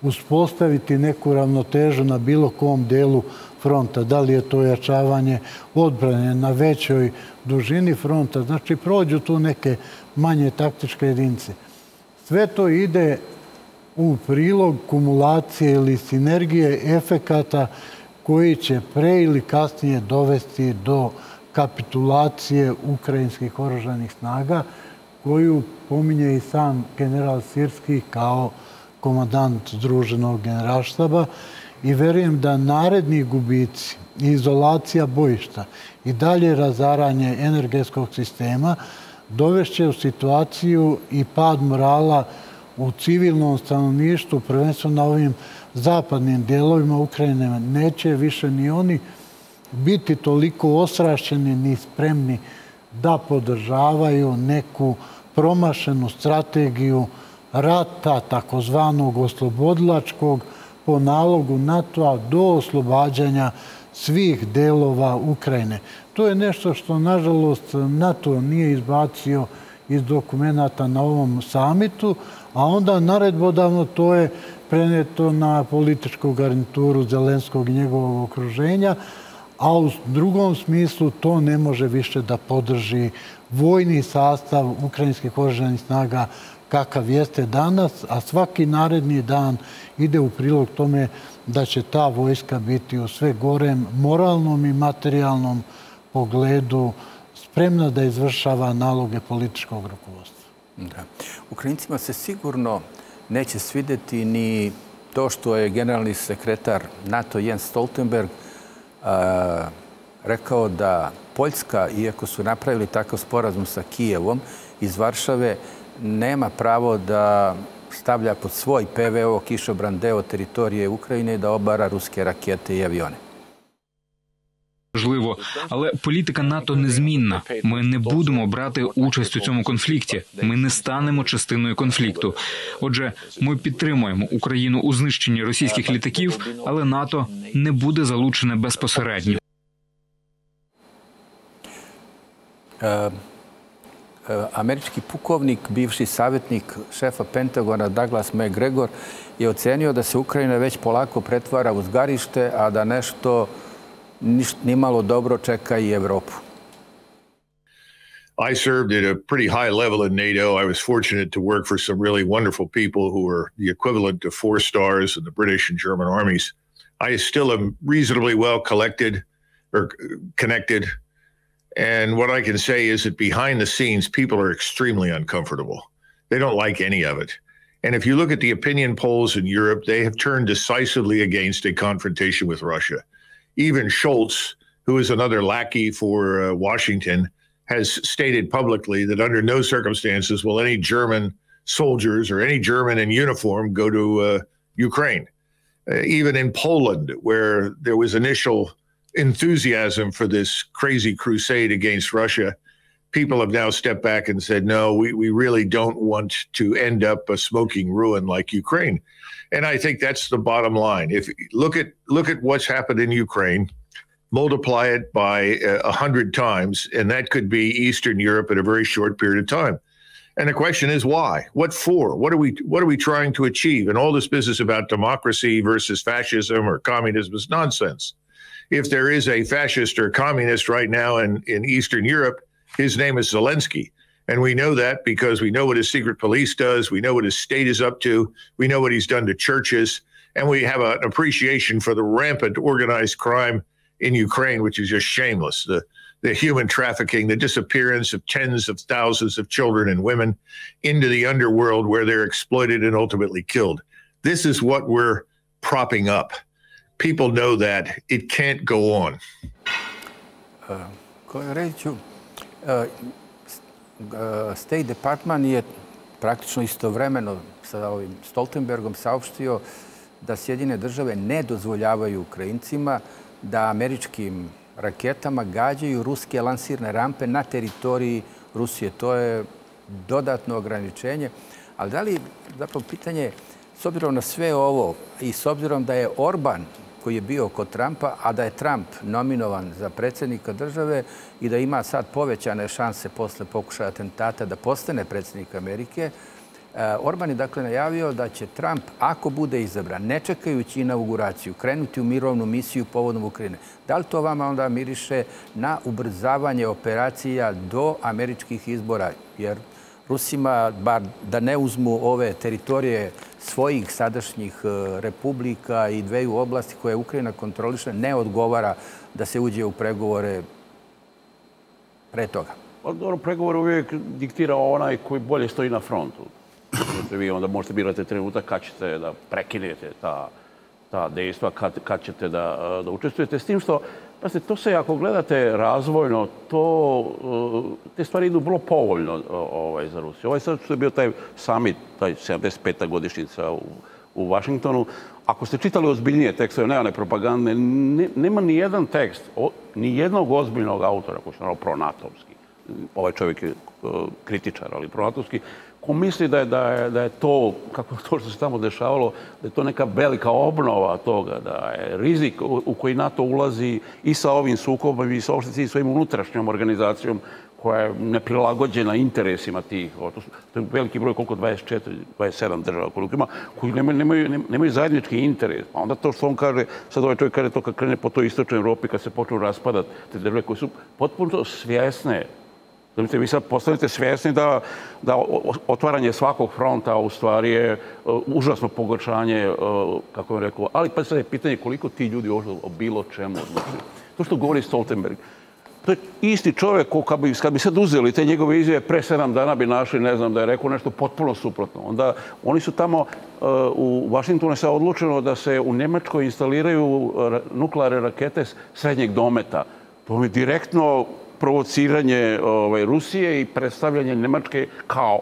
uspostaviti neku ravnotežu na bilo kom delu fronta. Da li je to jačavanje odbrane na većoj dužini fronta. Znači, prođu tu neke manje taktičke jedinice. Sve to ide u prilog kumulacije ili sinergije efekata koji će pre ili kasnije dovesti do kapitulacije ukrajinskih oružanih snaga, koju pominje i sam general Sirski kao komandant Združenog generalštaba i verujem da naredni gubici i izolacija bojišta i dalje razaranje energetskog sistema dovešće u situaciju i pad morala u civilnom stanovništvu, prvenstveno na ovim zapadnim dijelovima Ukrajine, neće više ni oni biti toliko osrašćeni ni spremni da podržavaju neku promašenu strategiju rata, takozvanog oslobodilačkog, po nalogu NATO-a do oslobađanja svih delova Ukrajine. To je nešto što, nažalost, NATO nije izbacio iz dokumenta na ovom samitu, a onda naredbodavno to je preneto na političku garnituru Zelenskog i njegovog okruženja, a u drugom smislu to ne može više da podrži vojni sastav ukrajinskih oružanih snaga kakav jeste danas, a svaki naredni dan ide u prilog tome da će ta vojska biti u sve gorem moralnom i materijalnom pogledu spremna da izvršava naloge političkog rukovodstva. Da. Ukrajincima se sigurno neće svideti ni to što je generalni sekretar NATO Jens Stoltenberg rekao da Poljska, iako su napravili takav sporazum sa Kijevom iz Varšave, nema pravo da stavlja pod svoj PVO kišobran deo teritorije Ukrajine da obara ruske rakete i avione. Можливо, але політика НАТО незмінна. Ми не будемо брати участь у цьому конфлікті. Ми не станемо частиною конфлікту. Отже, ми підтримуємо Україну у знищенні російських літаків, але НАТО не буде залучене безпосередньо. Američki pukovnik, bivši savjetnik šefa Pentagona Douglas McGregor je ocenio da se Ukrajina već polako pretvara u zgarište, a da nešto nimalo dobro čeka i Evropu. I served at a pretty high level in NATO. I was fortunate to work for some really wonderful people who were the equivalent to four stars in the British and German armies. I still am reasonably well collected or connected. And what I can say is that behind the scenes, people are extremely uncomfortable. They don't like any of it. And if you look at the opinion polls in Europe, they have turned decisively against a confrontation with Russia even Schultz, who is another lackey for uh, Washington, has stated publicly that under no circumstances will any German soldiers or any German in uniform go to uh, Ukraine. Uh, even in Poland, where there was initial enthusiasm for this crazy crusade against Russia, people have now stepped back and said, no, we, we really don't want to end up a smoking ruin like Ukraine. And I think that's the bottom line. If look at look at what's happened in Ukraine, multiply it by uh, a hundred times, and that could be Eastern Europe in a very short period of time. And the question is why? What for? What are we what are we trying to achieve? And all this business about democracy versus fascism or communism is nonsense. If there is a fascist or communist right now in, in Eastern Europe, his name is Zelensky. And we know that because we know what his secret police does. We know what his state is up to. We know what he's done to churches. And we have an appreciation for the rampant organized crime in Ukraine, which is just shameless. The, the human trafficking, the disappearance of tens of thousands of children and women into the underworld where they're exploited and ultimately killed. This is what we're propping up. People know that. It can't go on. Uh, uh, uh, State Department je praktično istovremeno sa ovim Stoltenbergom saopštio da Sjedine države ne dozvoljavaju Ukrajincima da američkim raketama gađaju ruske lansirne rampe na teritoriji Rusije. To je dodatno ograničenje. Ali da li, zapravo, pitanje, s obzirom na sve ovo i s obzirom da je Orban koji je bio kod Trumpa, a da je Trump nominovan za predsjednika države i da ima sad povećane šanse posle pokušaja atentata da postane predsjednik Amerike, eh, Orban je dakle najavio da će Trump, ako bude izabran, ne čekajući inauguraciju, krenuti u mirovnu misiju povodom Ukrajine. Da li to vama onda miriše na ubrzavanje operacija do američkih izbora? Jer Rusima, bar da ne uzmu ove teritorije svojih sadašnjih e, republika i dveju oblasti koje Ukrajina kontroliše, ne odgovara da se uđe u pregovore pre toga. Pa dobro, pregovor uvijek diktira onaj koji bolje stoji na frontu. Vi onda možete birati trenutak kad ćete da prekinete ta, ta dejstva, kad, kad ćete da, e, da učestvujete. S tim što Pazite, to se, ako gledate razvojno, to, e, te stvari idu vrlo povoljno e, ovaj, za Rusiju. Ovaj sad što je bio taj summit, taj 75. godišnjica u, u Vašingtonu, ako ste čitali ozbiljnije tekstove, ne one propagandne, ne, nema ni jedan tekst, o, ni jednog ozbiljnog autora, koji su naravno pronatovski. ovaj čovjek je e, kritičar, ali pronatovski, ko misli da je, da je, da je to, kako to što se tamo dešavalo, da je to neka velika obnova toga, da je rizik u koji NATO ulazi i sa ovim sukobom i sa ovim svojim unutrašnjom organizacijom koja je neprilagođena interesima tih. To, su, to je veliki broj, koliko 24, 27 država koliko ima, koji nemaju, nemaju, nemaju zajednički interes. Pa onda to što on kaže, sad ovaj čovjek kaže to kad krene po toj istočnoj Evropi, kad se počnu raspadati te države koje su potpuno svjesne Znači, vi sad postavite svjesni da, da otvaranje svakog fronta u stvari je uh, užasno pogoršanje, uh, kako bih rekao, ali pa sad je pitanje koliko ti ljudi o bilo čemu odlučuju. To što govori Stoltenberg, to je isti čovjek ko kad bi, kad bi sad uzeli te njegove izjave, pre sedam dana bi našli, ne znam, da je rekao nešto potpuno suprotno. Onda oni su tamo uh, u Vašingtonu se odlučeno da se u Njemačkoj instaliraju nuklearne rakete srednjeg dometa. To mi direktno provociranje ovaj, Rusije i predstavljanje Nemačke kao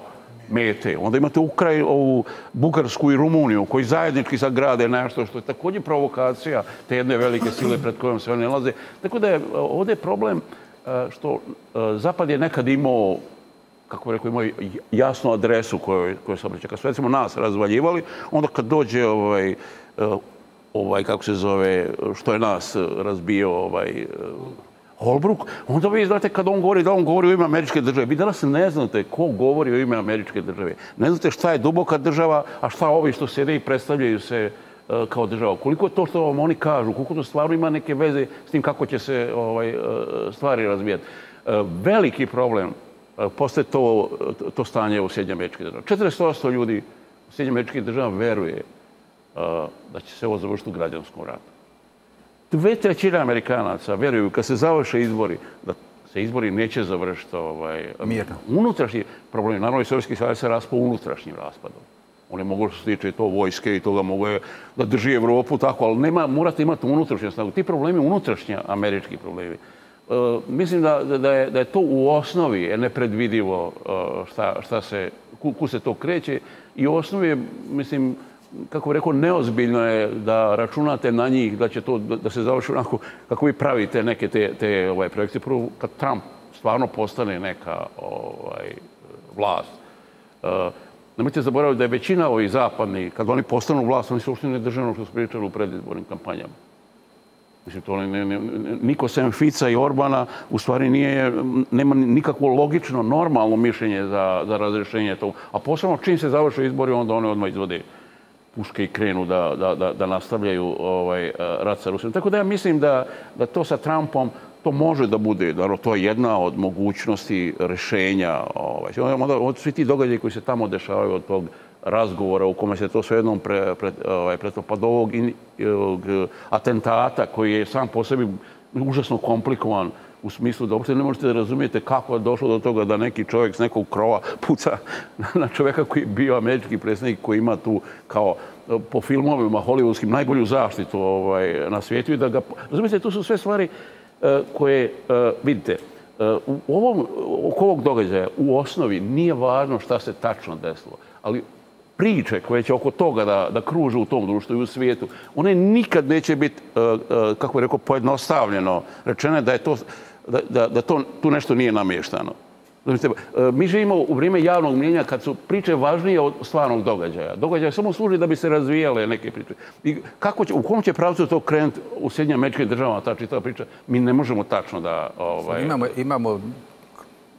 mete. Onda imate Ukraj, ovu Bugarsku i Rumuniju koji zajednički sad grade nešto što je također provokacija te jedne velike sile pred kojom se one nalaze. Tako da je ovdje problem eh, što eh, Zapad je nekad imao kako rekao, imao jasnu adresu koju, koju se obraća. Kad su recimo nas razvaljivali, onda kad dođe ovaj, eh, ovaj, kako se zove, što je nas razbio ovaj, Holbrook, onda vi znate kad on govori da on govori u ime američke države. Vi danas ne znate ko govori u ime američke države. Ne znate šta je duboka država, a šta ovi što sede i predstavljaju se e, kao država. Koliko je to što vam oni kažu, koliko to stvarno ima neke veze s tim kako će se ovaj, e, stvari razvijati. E, veliki problem uh, postoje to, to stanje u Sjedinja američke države. 400% ljudi u Sjedinja američke države veruje da će se ovo završiti u građanskom ratu dve trećine Amerikanaca vjeruju kad se završe izbori, da se izbori neće završiti ovaj, Mirno. unutrašnji problem. Naravno, i Sovjetski savjez se raspao unutrašnjim raspadom. On je mogo što se tiče to vojske i toga mogo je da drži Evropu tako, ali nema, morate imati unutrašnju snagu. Ti problemi, unutrašnji američki problemi. Uh, mislim da, da, je, da je to u osnovi nepredvidivo uh, šta, šta se, ku, ku se to kreće i u osnovi je, mislim, kako bih rekao, neozbiljno je da računate na njih, da će to da se završi onako kako vi pravite neke te, te ovaj, projekte. Prvo, kad Trump stvarno postane neka ovaj, vlast, uh, nemojte zaboraviti da je većina ovih zapadnih, kad oni postanu vlast, oni se uopšte ne drže ono što su pričali u predizbornim kampanjama. Mislim, to ne, ne, ne, niko sem Fica i Orbana u stvari nije, nema nikakvo logično, normalno mišljenje za, za razrešenje tog. A posebno čim se završe izbori, onda one odmah izvode puške i krenu da, da, da, da nastavljaju ovaj, eh, rat sa Rusijom. Tako da ja mislim da, da to sa Trumpom, to može da bude, da to je jedna od mogućnosti rešenja. Ovaj. Onda, od svi ti događaji koji se tamo dešavaju od tog razgovora u kome se to sve jednom pre, pre, ovaj, preto, pa do ovog, in, eh, eh, atentata koji je sam po sebi užasno komplikovan u smislu da uopšte ne možete da razumijete kako je došlo do toga da neki čovjek s nekog krova puca na čovjeka koji je bio američki predsjednik koji ima tu kao po filmovima hollywoodskim najbolju zaštitu ovaj, na svijetu i da ga... Razumijete, to su sve stvari e, koje, e, vidite, e, u ovom, oko ovog događaja u osnovi nije važno šta se tačno desilo, ali priče koje će oko toga da, da kruže u tom društvu i u svijetu, one nikad neće biti, kako je rekao, pojednostavljeno rečene da je to da, da, da to, tu nešto nije namještano. Znači, mi živimo u vrijeme javnog mnjenja kad su priče važnije od stvarnog događaja. Događaja samo služi da bi se razvijale neke priče. I kako će, u kom će pravcu to krenuti u Sjedinje američke državama ta čitava priča, mi ne možemo tačno da... Ovaj... Imamo, imamo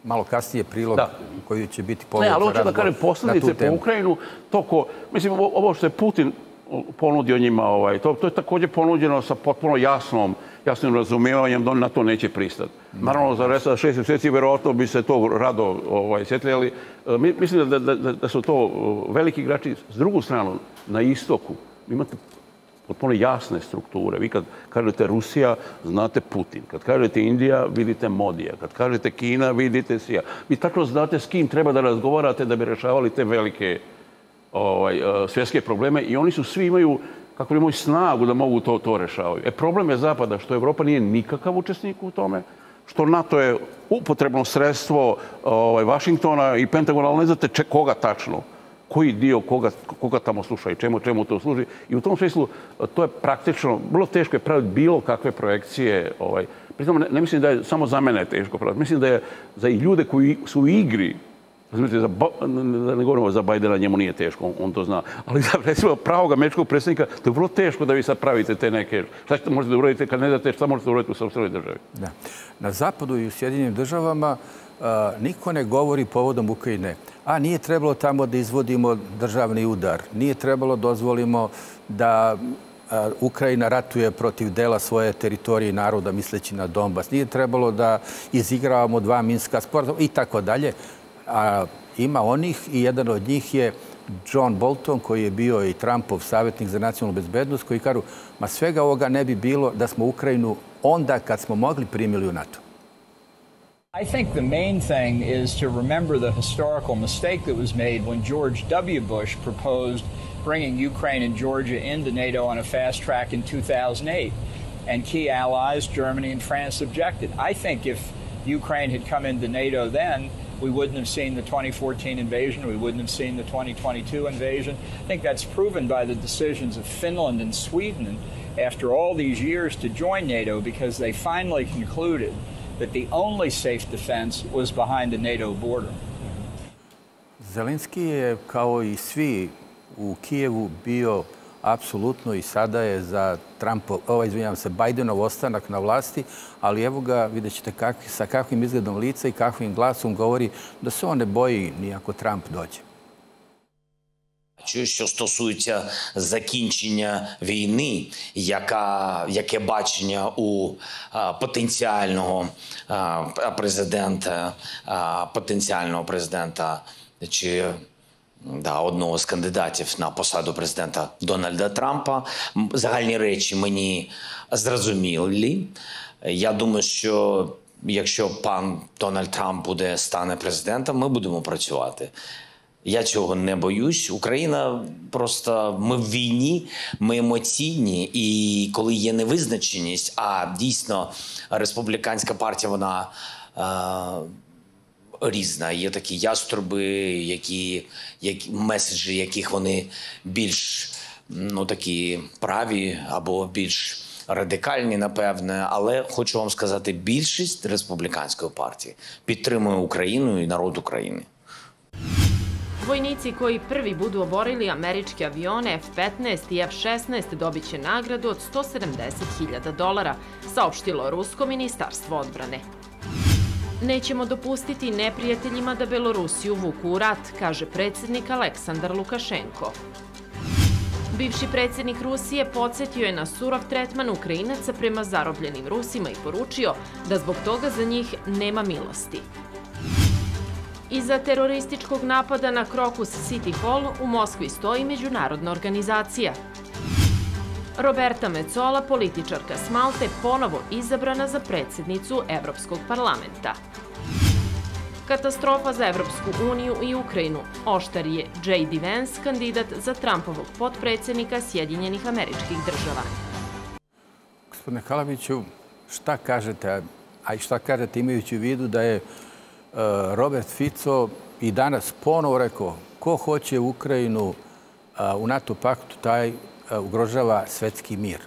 malo kasnije prilog da. koji će biti povod ne, ali hoću da kažem posljedice po Ukrajinu, to ko, mislim, ovo što je Putin ponudio njima, ovaj, to, to je također ponuđeno sa potpuno jasnom jasnim razumijevanjem da on na to neće pristati. Naravno, za resta šest mjeseci vjerojatno bi se to rado ovaj, sjetili, ali e, mislim da, da, da, da su to e, veliki igrači. S drugu stranu, na istoku imate potpuno jasne strukture. Vi kad kažete Rusija, znate Putin. Kad kažete Indija, vidite Modija. Kad kažete Kina, vidite Sija. Vi tako znate s kim treba da razgovarate da bi rešavali te velike ovaj, e, svjetske probleme i oni su svi imaju kako imaju snagu da mogu to, to rešavaju. E, problem je Zapada što Evropa nije nikakav učesnik u tome, što NATO je upotrebno sredstvo ovaj, Vašingtona i Pentagona, ali ne znate če, koga tačno, koji dio koga, koga tamo sluša i čemu, čemu to služi. I u tom smislu to je praktično, vrlo teško je praviti bilo kakve projekcije. Ovaj. Pritom, ne, ne mislim da je samo za mene teško praviti. Mislim da je za i ljude koji su u igri Razumite, za, da ne govorimo za Bajdena, njemu nije teško, on, on to zna. Ali za recimo pravog američkog predsjednika, to je vrlo teško da vi sad pravite te neke... Šta ćete možete da uradite kad ne date, šta možete da uradite u sobstvenoj državi? Da. Na zapadu i u Sjedinim državama a, niko ne govori povodom Ukrajine. A nije trebalo tamo da izvodimo državni udar. Nije trebalo dozvolimo da Ukrajina ratuje protiv dela svoje teritorije i naroda misleći na Donbas. Nije trebalo da izigravamo dva minska sporta i tako dalje ima onih i jedan od njih je John Bolton, koji je bio i Trumpov savjetnik za nacionalnu bezbednost, koji ma svega ovoga ne bi bilo da smo Ukrajinu onda kad smo mogli primili u NATO. I think the main thing is to remember the historical mistake that was made when George W. Bush proposed bringing Ukraine and Georgia into NATO on a fast track in 2008. And key allies, Germany and France, objected. I think if Ukraine had come into NATO then, we wouldn't have seen the 2014 invasion. We wouldn't have seen the 2022 invasion. I think that's proven by the decisions of Finland and Sweden after all these years to join NATO because they finally concluded that the only safe defense was behind the NATO border. Zelenski je, kao i svi u Kijevu, bio apsolutno i sada je za Trumpov, ovaj, izvinjam se, Bidenov ostanak na vlasti, ali evo ga, vidjet ćete kakvi, sa kakvim izgledom lica i kakvim glasom govori da se on ne boji nijako Trump dođe. Що стосується закінчення війни, яка яке бачення у а, потенціального а, президента, а, потенціального президента чи да, одного з кандидатів на посаду президента Дональда Трампа. Загальні речі мені зрозумілі. Я думаю, що якщо пан Дональд Трамп буде стане президентом, ми будемо працювати. Я цього не боюсь. Україна просто ми в війні, ми емоційні, і коли є невизначеність, а дійсно республіканська партія вона е, різна. Є такі яструби, які, які меседжі, яких вони більш ну такі праві або більш радикальні, напевне. Але хочу вам сказати, більшість республіканської партії підтримує Україну і народ України. Vojnici koji prvi budu oborili američke avione F-15 i F-16 dobit će nagradu od 170.000 dolara, saopštilo Rusko ministarstvo odbrane. Nećemo dopustiti neprijateljima da Belorusiju vuku u rat, kaže predsjednik Aleksandar Lukašenko. Bivši predsjednik Rusije podsjetio je na surov tretman Ukrajinaca prema zarobljenim Rusima i poručio da zbog toga za njih nema milosti. Iza terorističkog napada na Krokus City Hall u Moskvi stoji međunarodna organizacija. Roberta Mecola, političarka s Malte, ponovo izabrana za predsjednicu Evropskog parlamenta. Katastrofa za Evropsku uniju i Ukrajinu. Oštar je J.D. Vance, kandidat za Trumpovog potpredsjednika Sjedinjenih američkih država. Gospodine Kalaviću, šta kažete, a i šta kažete imajući u vidu da je e, Robert Fico i danas ponovo rekao ko hoće Ukrajinu u NATO paktu, taj Eh, ugrožava svetski mir.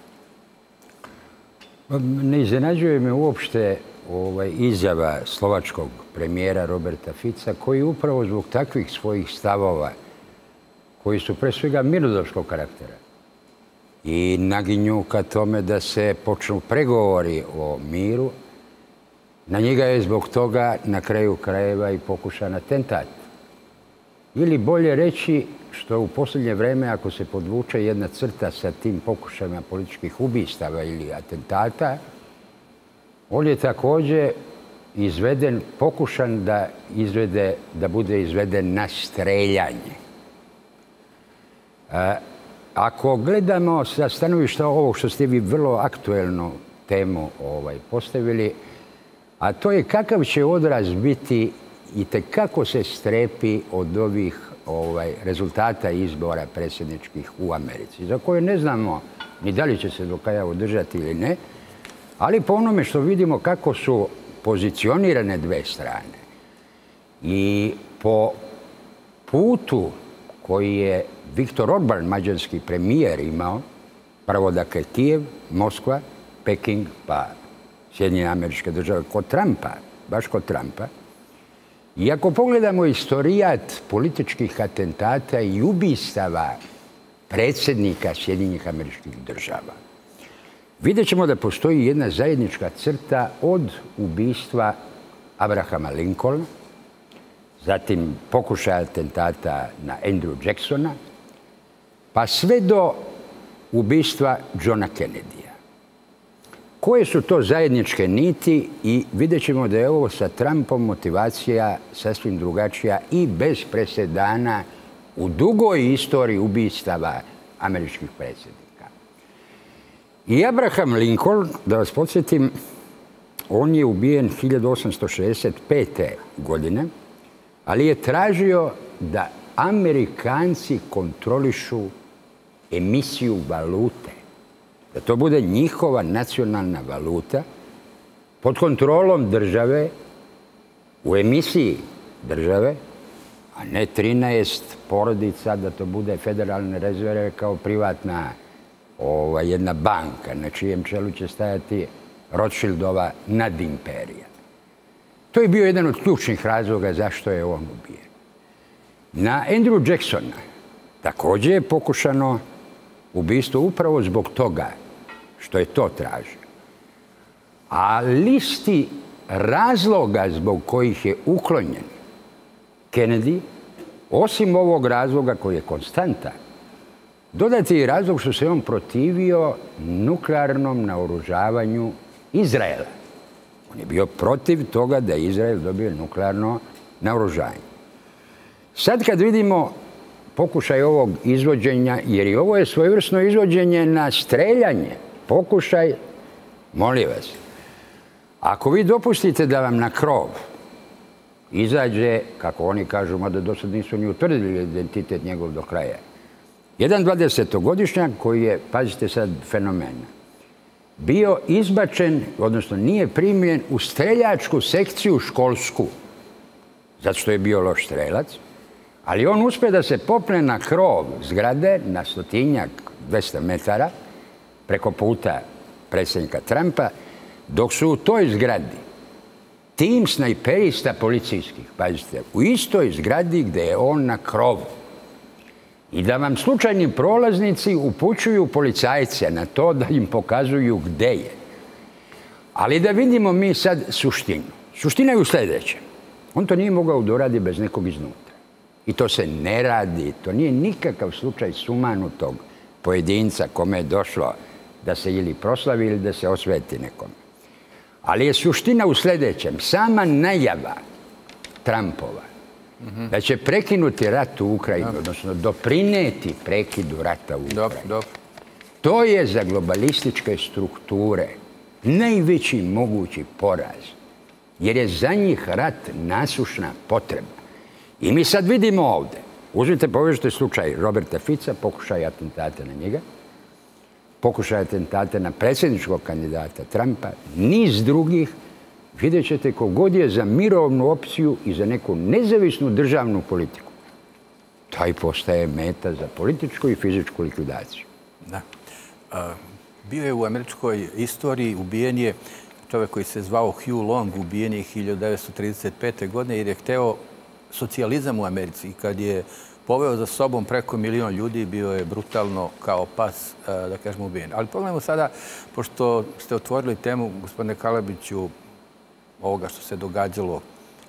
Pa ne iznenađuje me uopšte ovaj, izjava slovačkog premijera Roberta Fica, koji upravo zbog takvih svojih stavova, koji su pre svega mirnodavskog karaktera, i naginju ka tome da se počnu pregovori o miru, na njega je zbog toga na kraju krajeva i pokušan atentat. Ili bolje reći što u posljednje vreme, ako se podvuče jedna crta sa tim pokušajima političkih ubistava ili atentata, on je također izveden, pokušan da izvede, da bude izveden na streljanje. E, ako gledamo sa stanovišta ovo što ste vi vrlo aktuelnu temu ovaj, postavili, a to je kakav će odraz biti i te kako se strepi od ovih ovaj, rezultata izbora predsjedničkih u Americi, za koje ne znamo ni da li će se do kraja održati ili ne, ali po onome što vidimo kako su pozicionirane dve strane i po putu koji je Viktor Orban, mađarski premijer, imao, prvo dakle Kijev, Moskva, Peking, pa Sjedinjene američke države, kod Trumpa, baš kod Trumpa, I ako pogledamo istorijat političkih atentata i ubistava predsjednika Sjedinjih američkih država, vidjet ćemo da postoji jedna zajednička crta od ubistva Abrahama Lincolna, zatim pokušaja atentata na Andrew Jacksona, pa sve do ubistva Johna Kennedy. Koje su to zajedničke niti i vidjet ćemo da je ovo sa Trumpom motivacija sasvim drugačija i bez presedana u dugoj istoriji ubistava američkih predsjednika. I Abraham Lincoln, da vas podsjetim, on je ubijen 1865. godine, ali je tražio da Amerikanci kontrolišu emisiju valute da to bude njihova nacionalna valuta pod kontrolom države u emisiji države, a ne 13 porodica da to bude federalne rezerve kao privatna ova, jedna banka na čijem čelu će stajati Rothschildova nadimperija. To je bio jedan od ključnih razloga zašto je on ubijen. Na Andrew Jacksona također je pokušano ubistvo upravo zbog toga što je to tražio. A listi razloga zbog kojih je uklonjen Kennedy, osim ovog razloga koji je konstantan, dodati i razlog što se on protivio nuklearnom naoružavanju Izraela. On je bio protiv toga da Izrael dobije nuklearno naoružanje. Sad kad vidimo pokušaj ovog izvođenja, jer i ovo je svojevrsno izvođenje na streljanje, pokušaj, molim vas, ako vi dopustite da vam na krov izađe, kako oni kažu, mada do sad nisu ni utvrdili identitet njegov do kraja. Jedan 20-godišnjak koji je, pazite sad, fenomen, bio izbačen, odnosno nije primljen u streljačku sekciju školsku, zato što je bio loš strelac, ali on uspe da se popne na krov zgrade na stotinjak 200 metara preko puta predsjednika Trumpa, dok su u toj zgradi tim snajperista policijskih, pazite, u istoj zgradi gde je on na krovu, i da vam slučajni prolaznici upućuju policajce na to da im pokazuju gde je. Ali da vidimo mi sad suštinu. Suština je u sljedećem. On to nije mogao da uradi bez nekog iznutra. I to se ne radi. To nije nikakav slučaj sumanutog pojedinca kome je došlo da se ili proslavi ili da se osveti nekome. Ali je suština u sljedećem. Sama najava Trumpova da će prekinuti rat u Ukrajini, odnosno doprineti prekidu rata u Ukrajini. To je za globalističke strukture najveći mogući poraz. Jer je za njih rat nasušna potreba. I mi sad vidimo ovde, uzmite, povežite slučaj Roberta Fica, pokušaj atentate na njega, pokušaj atentata na predsjedničkog kandidata Trumpa, niz drugih, vidjet ćete kogod je za mirovnu opciju i za neku nezavisnu državnu politiku. Taj postaje meta za političku i fizičku likvidaciju. Da. Bio je u američkoj istoriji, ubijen je čovjek koji se zvao Hugh Long, ubijen je 1935. godine jer je hteo socijalizam u Americi. I kad je poveo za sobom preko milion ljudi, bio je brutalno kao pas, eh, da kažemo, ubijen. Ali pogledajmo sada, pošto ste otvorili temu, gospodine Kalabiću, ovoga što se događalo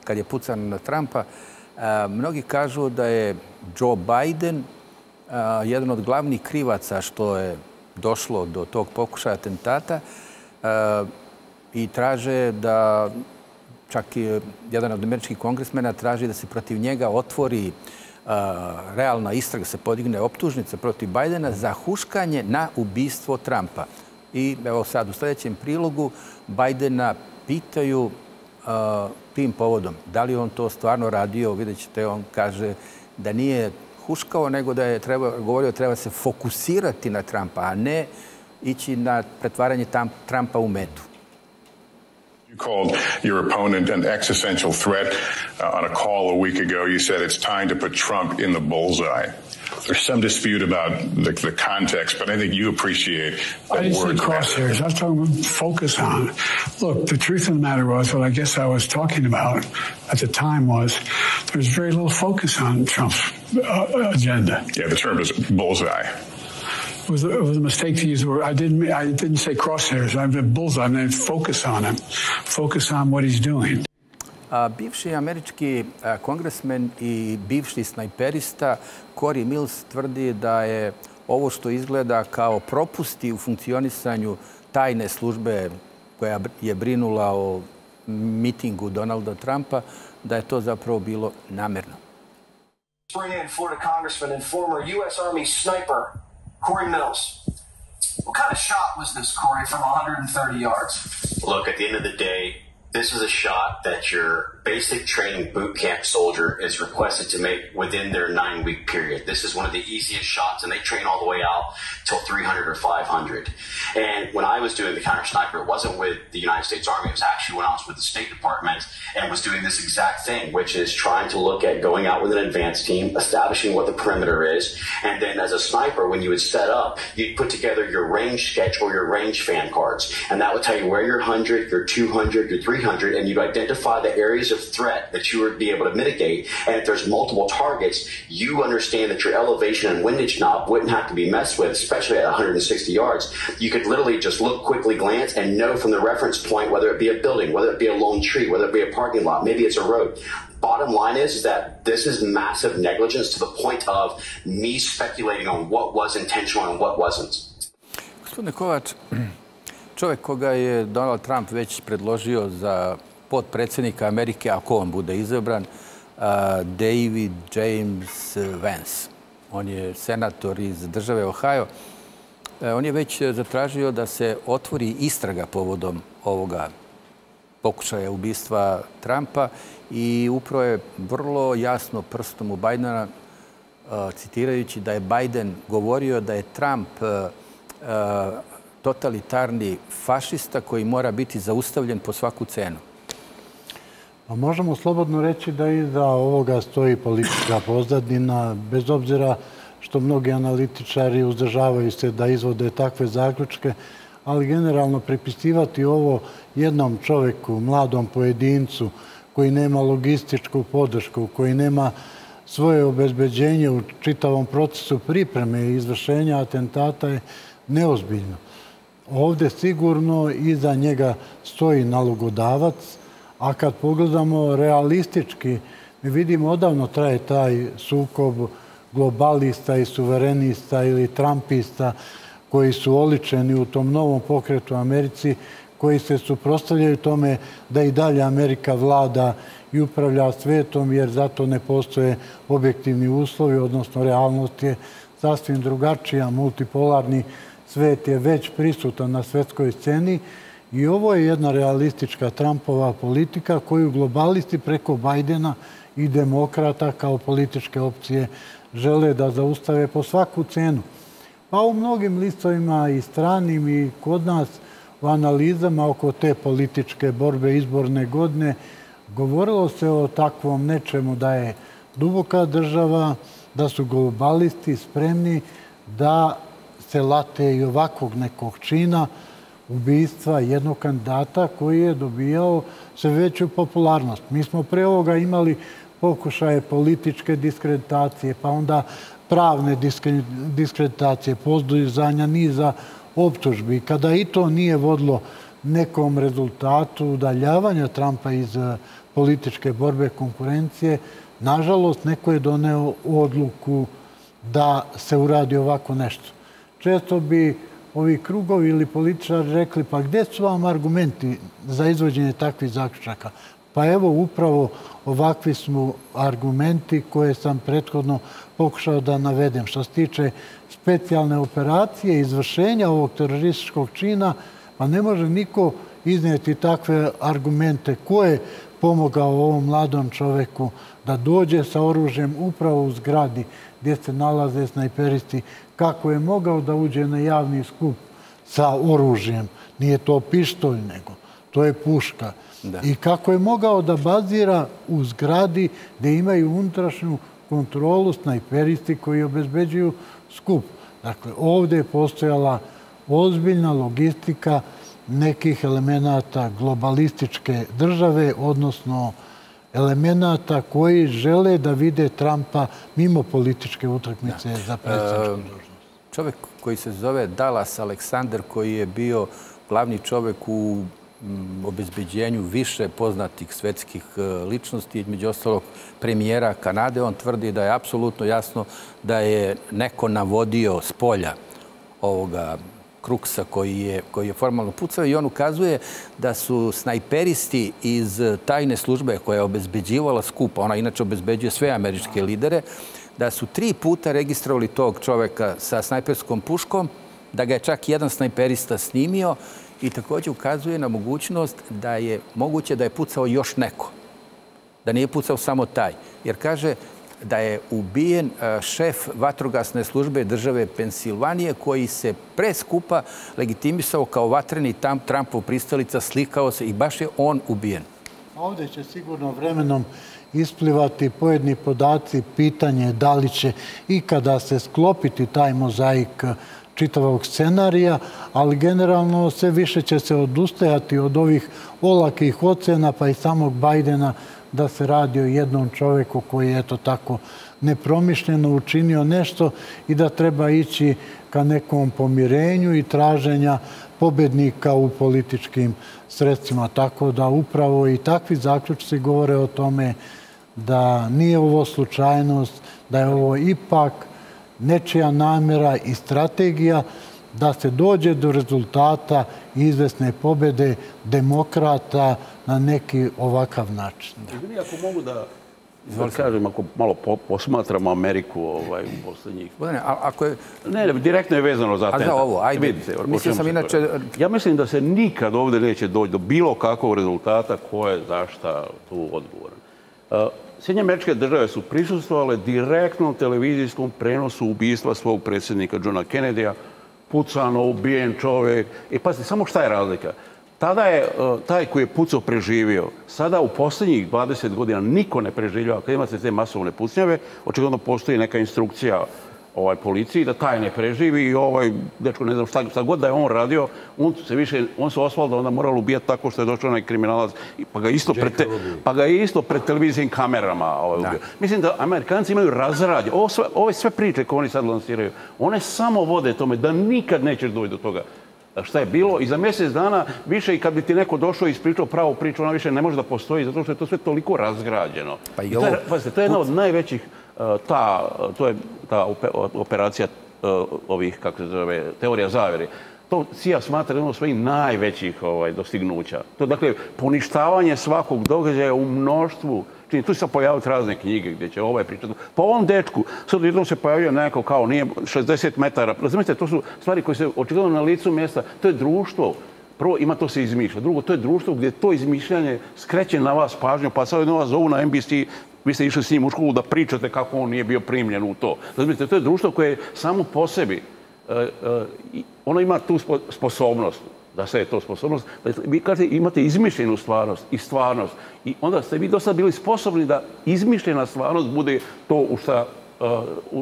kad je pucan na Trumpa, eh, mnogi kažu da je Joe Biden eh, jedan od glavnih krivaca što je došlo do tog pokušaja atentata i traže da čak i jedan od američkih kongresmena traži da se protiv njega otvori realna istraga, se podigne optužnica protiv Bajdena za huškanje na ubistvo Trumpa. I evo sad u sljedećem prilogu Bajdena pitaju tim povodom. Da li on to stvarno radio, vidjet ćete, on kaže da nije huškao, nego da je govorio treba se fokusirati na Trumpa, a ne ići na pretvaranje Trumpa u metu. You called your opponent an existential threat uh, on a call a week ago. You said it's time to put Trump in the bullseye. there's some dispute about the, the context, but I think you appreciate the I didn't say crosshairs. I was talking about focus on. Look, the truth of the matter was, what I guess I was talking about at the time was there was very little focus on Trump's uh, agenda. Yeah, the term is bullseye. It was, a, it was a mistake to use the word. I didn't. I didn't say crosshairs. I meant bullseye. I meant focus on him. Focus on what he's doing. Bivši američki kongresmen i bivši snajperista Cory Mills tvrdi da je ovo što izgleda kao propusti u funkcionisanju tajne službe koja je brinula o mitingu Donalda Trumpa, da je to zapravo bilo namerno. Bring in Florida congressman and former U.S. Army sniper Corey Mills. What kind of shot was this, Corey, from 130 yards? Look, at the end of the day, this is a shot that your basic training boot camp soldier is requested to make within their nine week period. This is one of the easiest shots, and they train all the way out till 300 or 500. And when I was doing the counter sniper, it wasn't with the United States Army. It was actually when I was with the State Department and was doing this exact thing, which is trying to look at going out with an advanced team, establishing what the perimeter is, and then as a sniper, when you would set up, you'd put together your range sketch or your range fan cards, and that would tell you where your 100, your 200, your 300 300 and you'd identify the areas of threat that you would be able to mitigate. And if there's multiple targets, you understand that your elevation and windage knob wouldn't have to be messed with, especially at 160 yards. You could literally just look quickly, glance, and know from the reference point whether it be a building, whether it be a lone tree, whether it be a parking lot, maybe it's a road. Bottom line is, is that this is massive negligence to the point of me speculating on what was intentional and what wasn't. Gospodine Kovač, čovjek koga je Donald Trump već predložio za podpredsjednika Amerike, ako on bude izabran, David James Vance. On je senator iz države Ohio. E, on je već zatražio da se otvori istraga povodom ovoga pokušaja ubistva Trumpa i upravo je vrlo jasno prstom u Bajdena e, citirajući da je Biden govorio da je Trump e, totalitarni fašista koji mora biti zaustavljen po svaku cenu. Pa možemo slobodno reći da i za ovoga stoji politička pozadina, bez obzira što mnogi analitičari uzdržavaju se da izvode takve zaključke, ali generalno pripisivati ovo jednom čoveku, mladom pojedincu, koji nema logističku podršku, koji nema svoje obezbeđenje u čitavom procesu pripreme i izvršenja atentata je neozbiljno. Ovde sigurno iza njega stoji nalogodavac, a kad pogledamo realistički, mi vidimo odavno traje taj sukob globalista i suverenista ili trumpista koji su oličeni u tom novom pokretu Americi, koji se suprostavljaju tome da i dalje Amerika vlada i upravlja svetom, jer zato ne postoje objektivni uslovi, odnosno realnost je sasvim drugačija, multipolarni svet je već prisutan na svetskoj sceni i ovo je jedna realistička Trumpova politika koju globalisti preko Bajdena i demokrata kao političke opcije žele da zaustave po svaku cenu. Pa u mnogim listovima i stranim i kod nas u analizama oko te političke borbe izborne godine govorilo se o takvom nečemu da je duboka država, da su globalisti spremni da se late i ovakvog nekog čina ubijstva jednog kandidata koji je dobijao sve veću popularnost. Mi smo pre ovoga imali pokušaje političke diskreditacije, pa onda pravne diskreditacije, pozdujzanja niza optužbi. Kada i to nije vodilo nekom rezultatu udaljavanja Trumpa iz eh, političke borbe konkurencije, nažalost, neko je doneo odluku da se uradi ovako nešto. Često bi ovi krugovi ili političari rekli, pa gdje su vam argumenti za izvođenje takvih zaključaka? Pa evo, upravo ovakvi smo argumenti koje sam prethodno pokušao da navedem. Što se tiče specijalne operacije, izvršenja ovog terorističkog čina, pa ne može niko iznijeti takve argumente. Ko je pomogao ovom mladom čoveku da dođe sa oružjem upravo u zgradi gdje se nalaze snajperisti, kako je mogao da uđe na javni skup sa oružjem. Nije to pištolj nego, to je puška. I kako je mogao da bazira u zgradi gdje imaju unutrašnju kontrolu snajperisti koji obezbeđuju skup. Dakle, ovdje je postojala ozbiljna logistika nekih elemenata globalističke države, odnosno elemenata koji žele da vide Trumpa mimo političke utakmice za predsjedničku dužnost. Čovjek koji se zove Dallas Aleksander, koji je bio glavni čovjek u obezbeđenju više poznatih svetskih e, ličnosti, između ostalog premijera Kanade, on tvrdi da je apsolutno jasno da je neko navodio s polja ovoga kruksa koji je, koji je formalno pucao i on ukazuje da su snajperisti iz tajne službe koja je obezbeđivala skupa, ona inače obezbeđuje sve američke lidere, da su tri puta registrovali tog čoveka sa snajperskom puškom, da ga je čak jedan snajperista snimio i također ukazuje na mogućnost da je moguće da je pucao još neko. Da nije pucao samo taj. Jer kaže da je ubijen e, šef vatrogasne službe države Pensilvanije koji se pre skupa legitimisao kao vatreni tam Trumpov pristalica, slikao se i baš je on ubijen. Ovdje će sigurno vremenom isplivati pojedni podaci, pitanje da li će i kada se sklopiti taj mozaik e, čitavog scenarija, ali generalno sve više će se odustajati od ovih olakih ocena, pa i samog Bajdena, da se radi o jednom čoveku koji je to tako nepromišljeno učinio nešto i da treba ići ka nekom pomirenju i traženja pobednika u političkim sredstvima. Tako da upravo i takvi zaključci govore o tome da nije ovo slučajnost, da je ovo ipak nečija namjera i strategija da se dođe do rezultata izvesne pobede demokrata na neki ovakav način. Ako mogu da Da kažem, ako malo posmatramo Ameriku ovaj, u poslednjih... Bodane, ako je... Ne, ne, direktno je vezano za atentat. A za ovo, ajde. Vidite, mislim sam inače... Ja mislim da se nikad ovde neće doći do bilo kakvog rezultata ko je zašta tu odgovoran. Sjednje američke države su prisustovale direktnom televizijskom prenosu ubijstva svog predsjednika Johna Kennedy-a, pucano, ubijen čovjek. I pazite, samo šta je razlika? Tada je taj koji je pucao preživio. Sada u posljednjih 20 godina niko ne preživljava. Kad imate te masovne pucnjave, očigledno postoji neka instrukcija ovaj policiji da taj ne preživi i ovaj dečko ne znam šta, šta god da je on radio on se više on se Osvaldo onda moralo ubijati tako što je došao onaj kriminalac pa ga isto pred te, pa ga isto pred televizijskim kamerama ovaj ubio. Mislim da Amerikanci imaju razrađe. Ovo sve ove sve priče koje oni sad lansiraju, one samo vode tome da nikad nećeš doći do toga šta je bilo i za mjesec dana više i kad bi ti neko došao i ispričao pravu priču, ona više ne može da postoji zato što je to sve toliko razgrađeno. Pa i ovo... to, je, pazite, to je jedna od najvećih ta, to je ta operacija ovih, kako se zove, teorija zavere. To CIA smatra jedno od svojih najvećih ovaj, dostignuća. To je, dakle, poništavanje svakog događaja u mnoštvu. Čini, tu se pojavaju razne knjige gdje će ovaj pričati. Po ovom dečku, sad jednom se pojavio neko kao nije 60 metara. Razumite, to su stvari koje se očigledno na licu mjesta. To je društvo. Prvo, ima to se izmišlja. Drugo, to je društvo gdje to izmišljanje skreće na vas pažnju, pa sad jedno vas zovu na NBC vi ste išli s njim u školu da pričate kako on nije bio primljen u to. Razumite, to je društvo koje je samo po sebi, e, e, ono ima tu sposobnost, da se je to sposobnost, vi kažete imate izmišljenu stvarnost i stvarnost i onda ste vi dosta bili sposobni da izmišljena stvarnost bude to u šta e,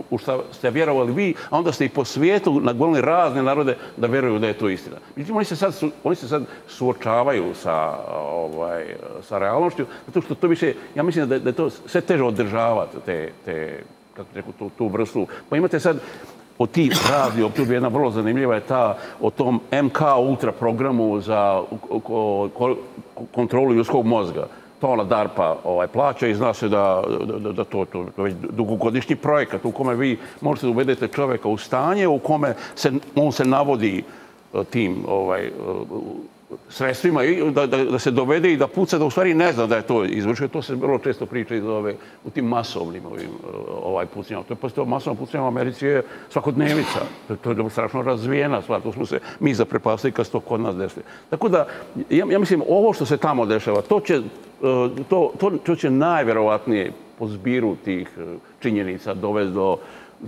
u šta ste vjerovali vi, a onda ste i po svijetu nagonili razne narode da vjeruju da je to istina. Međutim, oni se sad, oni se sad suočavaju sa, ovaj, sa realnošću, zato što to više, ja mislim da, da je to sve teže održavati, te, te kako reku, tu, tu vrstu. Pa imate sad, od tih razni optužbi, jedna vrlo zanimljiva je ta o tom MK ultra programu za kontrolu ljudskog mozga. To ona DARPA ovaj, plaća i zna se da, da, da to, to, to je dugogodišnji projekat u kome vi možete da uvedete čoveka u stanje u kome se, on se navodi eh, tim ovaj, eh, sredstvima i da, da, da se dovede i da puca da u stvari ne zna da je to izvršio. To se vrlo često priča iz ove, u tim masovnim ovim, ovaj, pucnjama. To je postao masovno pucnjama u Americi je svakodnevica. To, to je strašno razvijena stvar. To smo se mi zaprepasili kad se to kod nas desili. Tako da, ja, ja mislim, ovo što se tamo dešava, to će e, to, to, to će najverovatnije po zbiru tih e, činjenica dovesti do,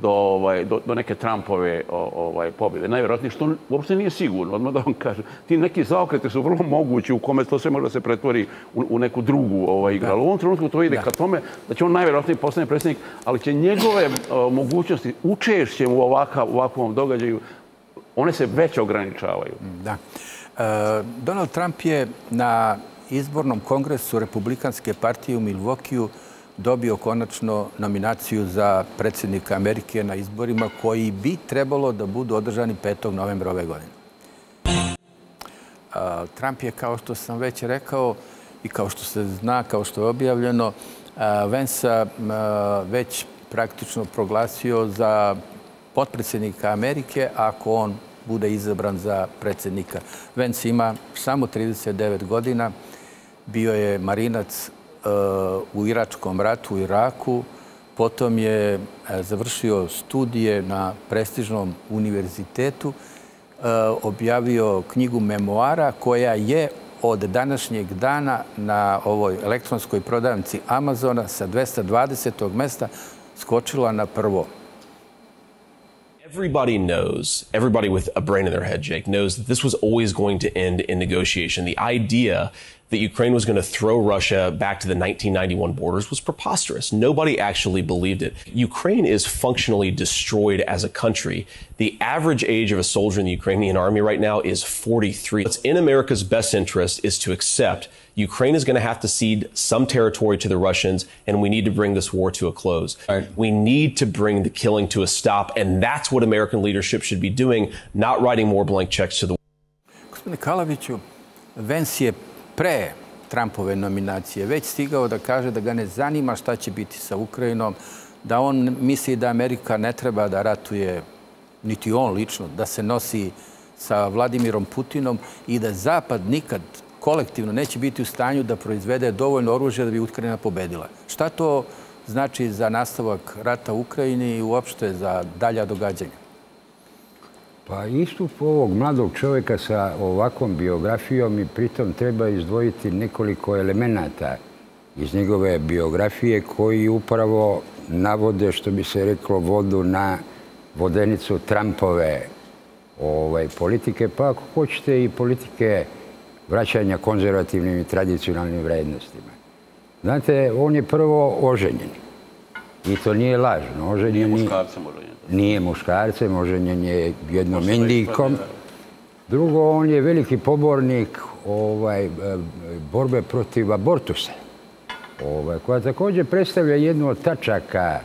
do, ovaj, do, do neke Trumpove ovaj, pobjede. Najvjerojatnije što uopšte nije sigurno, odmah da vam kažem. Ti neki zaokrete su vrlo mogući u kome to sve može da se pretvori u, u neku drugu ovaj, igru. Ali u ovom trenutku to ide ka tome da će on najvjerojatnije postane predsjednik, ali će njegove uh, mogućnosti učešćem u ovakav, ovakvom događaju, one se već ograničavaju. Da. Uh, Donald Trump je na izbornom kongresu Republikanske partije u Milvokiju dobio konačno nominaciju za predsjednika Amerike na izborima koji bi trebalo da budu održani 5. novembra ove godine. Trump je, kao što sam već rekao i kao što se zna, kao što je objavljeno, Vensa već praktično proglasio za potpredsjednika Amerike ako on bude izabran za predsjednika. Vence ima samo 39 godina bio je marinac u Iračkom ratu u Iraku, potom je e, završio studije na prestižnom univerzitetu, e, objavio knjigu memoara koja je od današnjeg dana na ovoj elektronskoj prodavnici Amazona sa 220. mesta skočila na prvo. Everybody knows, everybody with a brain in their head, Jake, knows that this was always going to end in negotiation. The idea that Ukraine was going to throw Russia back to the 1991 borders was preposterous. Nobody actually believed it. Ukraine is functionally destroyed as a country. The average age of a soldier in the Ukrainian army right now is 43. What's in America's best interest is to accept Ukraine is going to have to cede some territory to the Russians, and we need to bring this war to a close. Right. We need to bring the killing to a stop, and that's what American leadership should be doing, not writing more blank checks to the Gospodine Kalaviću, Vens je pre Trumpove nominacije već stigao da kaže da ga ne zanima šta će biti sa Ukrajinom, da on misli da Amerika ne treba da ratuje, niti on lično, da se nosi sa Vladimirom Putinom i da Zapad nikad kolektivno neće biti u stanju da proizvede dovoljno oružja da bi Ukrajina pobedila. Šta to znači za nastavak rata u Ukrajini i uopšte za dalja događanja? Pa istup ovog mladog čovjeka sa ovakvom biografijom i pritom treba izdvojiti nekoliko elemenata iz njegove biografije koji upravo navode, što bi se reklo, vodu na vodenicu Trumpove ovaj, politike, pa ako hoćete i politike vraćanja konzervativnim i tradicionalnim vrednostima. Znate, on je prvo oženjen. I to nije lažno. Oženjen nije muškarcem oženjen. Nije muškarcem, oženjen je jednom indikom. Drugo, on je veliki pobornik ovaj, borbe protiv abortusa, ovaj, koja također predstavlja jednu od tačaka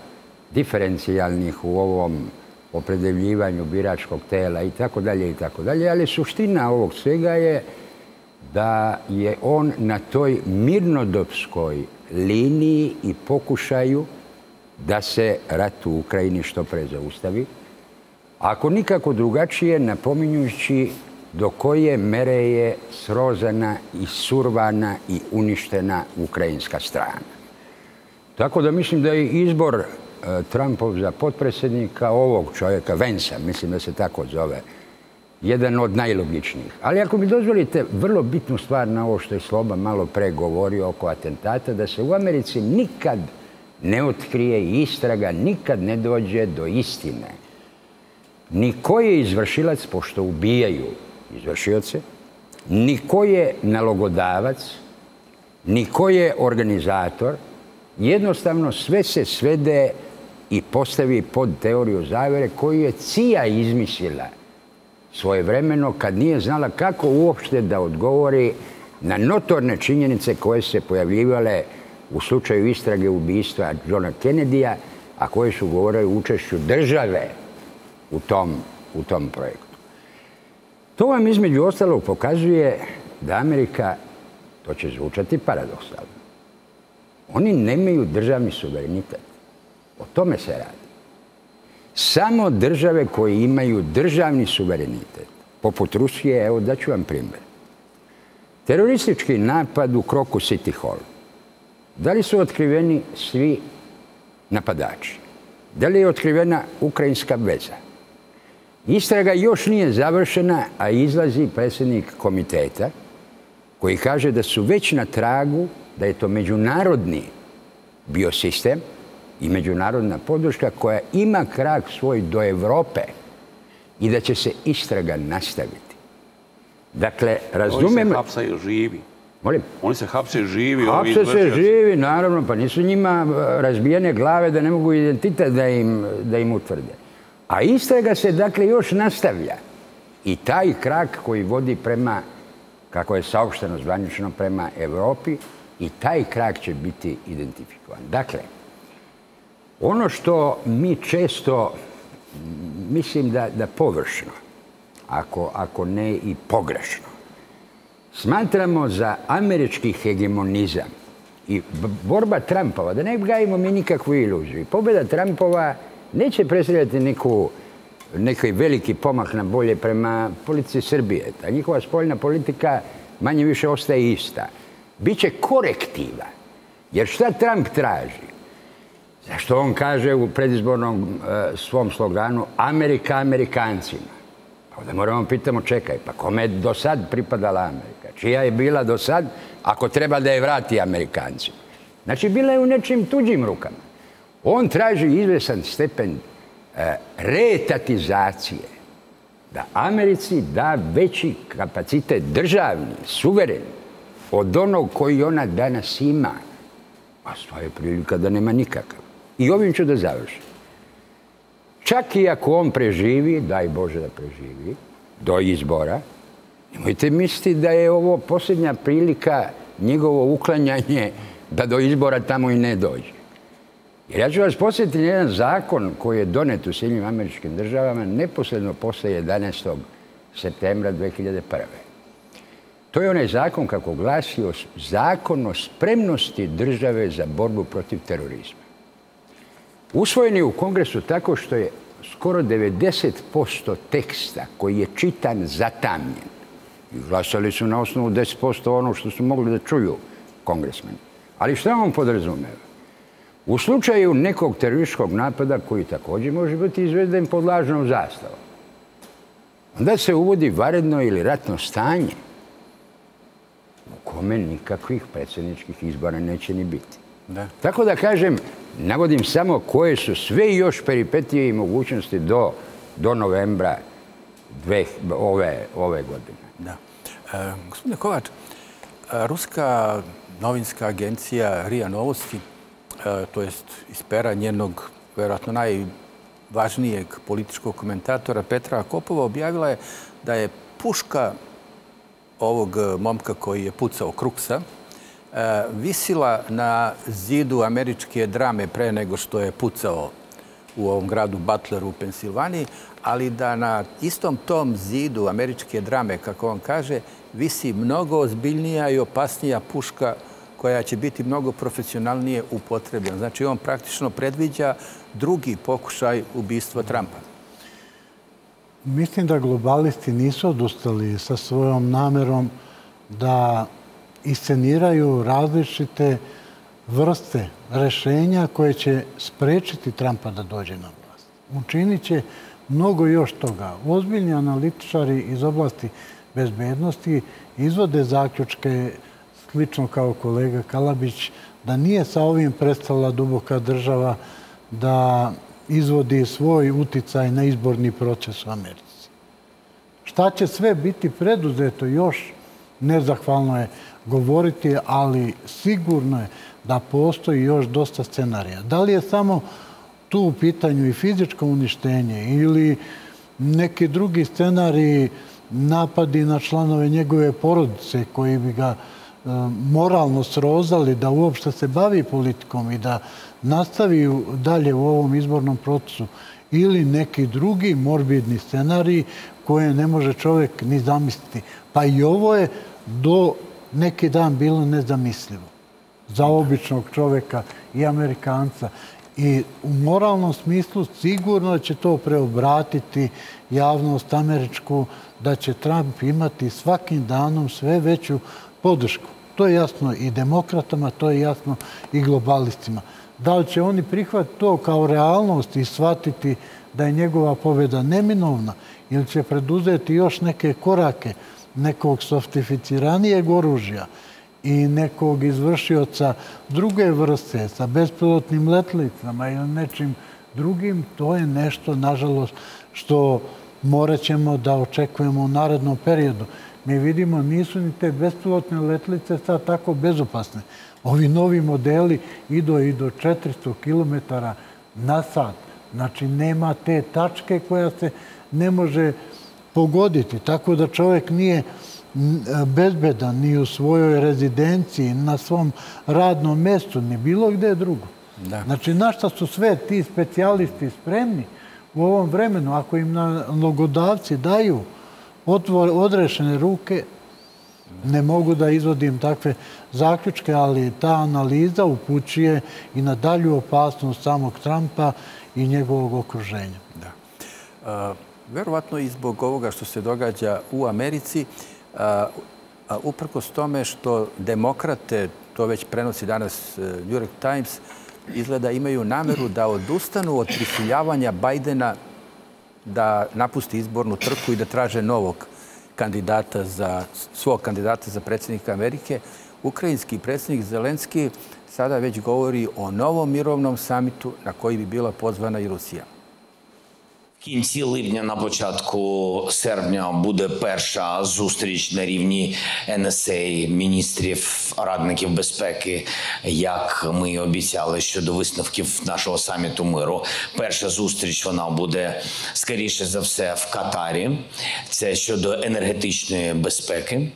diferencijalnih u ovom opredeljivanju biračkog tela i tako dalje i tako dalje, ali suština ovog svega je da je on na toj mirnodopskoj liniji i pokušaju da se rat u Ukrajini što pre zaustavi. Ako nikako drugačije, napominjući do koje mere je srozana i survana i uništena ukrajinska strana. Tako da mislim da je izbor e, Trumpov za potpredsjednika ovog čovjeka, Vensa, mislim da se tako zove, jedan od najlogičnijih. Ali ako mi dozvolite vrlo bitnu stvar na ovo što je Sloba malo pre govorio oko atentata, da se u Americi nikad ne otkrije istraga, nikad ne dođe do istine. Niko je izvršilac, pošto ubijaju izvršioce, niko je nalogodavac, niko je organizator, jednostavno sve se svede i postavi pod teoriju zavere koju je CIA izmislila svoje vremeno kad nije znala kako uopšte da odgovori na notorne činjenice koje se pojavljivale u slučaju istrage ubistva Johna Kennedy-a, a koje su govorili o učešću države u tom, u tom projektu. To vam između ostalog pokazuje da Amerika, to će zvučati paradoksalno, oni nemaju državni suverenitet. O tome se radi. Samo države koje imaju državni suverenitet, poput Rusije, evo da ću vam primjer. Teroristički napad u Kroku City Hall. Da li su otkriveni svi napadači? Da li je otkrivena ukrajinska veza? Istraga još nije završena, a izlazi predsjednik komiteta koji kaže da su već na tragu da je to međunarodni biosistem, i međunarodna podrška koja ima krak svoj do Evrope i da će se istraga nastaviti. Dakle, razumem... Oni se hapsaju živi. Molim? Oni se hapsaju živi. Hapse se živi, naravno, pa nisu njima e, razbijene glave da ne mogu identitet da im, da im utvrde. A istraga se, dakle, još nastavlja. I taj krak koji vodi prema, kako je saopšteno zvanično, prema Evropi, i taj krak će biti identifikovan. Dakle, Ono što mi često, mislim da, da površno, ako, ako ne i pogrešno, smatramo za američki hegemonizam i borba Trumpova, da ne gajimo mi nikakvu iluziju, pobjeda Trumpova neće predstavljati neku, neki veliki pomak na bolje prema politici Srbije. Ta njihova spoljna politika manje više ostaje ista. Biće korektiva. Jer šta Trump traži? E, Zašto on kaže u predizbornom e, svom sloganu Amerika Amerikancima? Pa da moramo pitamo, čekaj, pa kome je do sad pripadala Amerika? Čija je bila do sad, ako treba da je vrati Amerikancima? Znači, bila je u nečim tuđim rukama. On traži izvesan stepen e, retatizacije da Americi da veći kapacitet državni, suveren, od onog koji ona danas ima. A stvar je prilika da nema nikakav. I ovim ću da završim. Čak i ako on preživi, daj Bože da preživi, do izbora, nemojte misliti da je ovo posljednja prilika njegovo uklanjanje da do izbora tamo i ne dođe. Jer ja ću vas posjetiti jedan zakon koji je donet u Sjednjim američkim državama neposledno posle 11. septembra 2001. To je onaj zakon, kako glasio, zakon o spremnosti države za borbu protiv terorizma usvojen je u kongresu tako što je skoro 90% teksta koji je čitan zatamljen. I glasali su na osnovu 10% ono što su mogli da čuju kongresmeni. Ali što on podrazumeva? U slučaju nekog terorističkog napada koji također može biti izveden pod lažnom zastavom, onda se uvodi varedno ili ratno stanje u kome nikakvih predsjedničkih izbora neće ni biti. Da. Tako da kažem, navodim samo koje su sve još peripetije i mogućnosti do, do novembra dve, ove, ove godine. Da. E, gospodine Kovač, e, Ruska novinska agencija RIA Novosti, e, to jest iz pera njenog, vjerojatno najvažnijeg političkog komentatora Petra Kopova, objavila je da je puška ovog momka koji je pucao Kruksa, E, visila na zidu američke drame pre nego što je pucao u ovom gradu Butleru u Pensilvaniji, ali da na istom tom zidu američke drame, kako on kaže, visi mnogo ozbiljnija i opasnija puška koja će biti mnogo profesionalnije upotrebljena. Znači, on praktično predviđa drugi pokušaj ubistva Trumpa. Mislim da globalisti nisu odustali sa svojom namerom da isceniraju različite vrste rešenja koje će sprečiti Trumpa da dođe na vlast. Učinit će mnogo još toga. Ozbiljni analitičari iz oblasti bezbednosti izvode zaključke slično kao kolega Kalabić da nije sa ovim prestala duboka država da izvodi svoj uticaj na izborni proces u Americi. Šta će sve biti preduzeto još nezahvalno je govoriti, ali sigurno je da postoji još dosta scenarija. Da li je samo tu u pitanju i fizičko uništenje ili neki drugi scenariji napadi na članove njegove porodice koji bi ga e, moralno srozali da uopšte se bavi politikom i da nastavi dalje u ovom izbornom procesu ili neki drugi morbidni scenariji koje ne može čovjek ni zamisliti. Pa i ovo je do neki dan bilo nezamislivo za običnog čoveka i Amerikanca. I u moralnom smislu sigurno će to preobratiti javnost američku da će Trump imati svakim danom sve veću podršku. To je jasno i demokratama, to je jasno i globalistima. Da li će oni prihvatiti to kao realnost i shvatiti da je njegova pobjeda neminovna ili će preduzeti još neke korake неког софтифицирание оружја и неког извршиот са друге врсте, са бесплотним летлицама или нечим другим, тоа е нешто, нажалост, што моречемо да очекуваме во наредно периоду. Ми видимо, нису ни те беспилотни летлице са тако безопасни. Ови нови модели иду и до 400 км на сат. Значи, нема те тачке која се не може pogoditi. Tako da čovjek nije bezbedan ni u svojoj rezidenciji, na svom radnom mjestu, ni bilo gdje drugo. Znači, na šta su sve ti specijalisti spremni u ovom vremenu, ako im logodavci daju odrešene ruke, ne mogu da izvodim takve zaključke, ali ta analiza upućuje i na dalju opasnost samog Trumpa i njegovog okruženja. Da verovatno i zbog ovoga što se događa u Americi, uprkos tome što demokrate, to već prenosi danas e, New York Times, izgleda imaju nameru da odustanu od prisiljavanja Bajdena da napusti izbornu trku i da traže novog kandidata za, svog kandidata za predsjednika Amerike. Ukrajinski predsjednik Zelenski sada već govori o novom mirovnom samitu na koji bi bila pozvana i Rusija. Кінці липня, на початку серпня, буде перша зустріч на рівні НСА, міністрів радників безпеки, як ми обіцяли щодо висновків нашого саміту миру. Перша зустріч вона буде скоріше за все в Катарі. Це щодо енергетичної безпеки,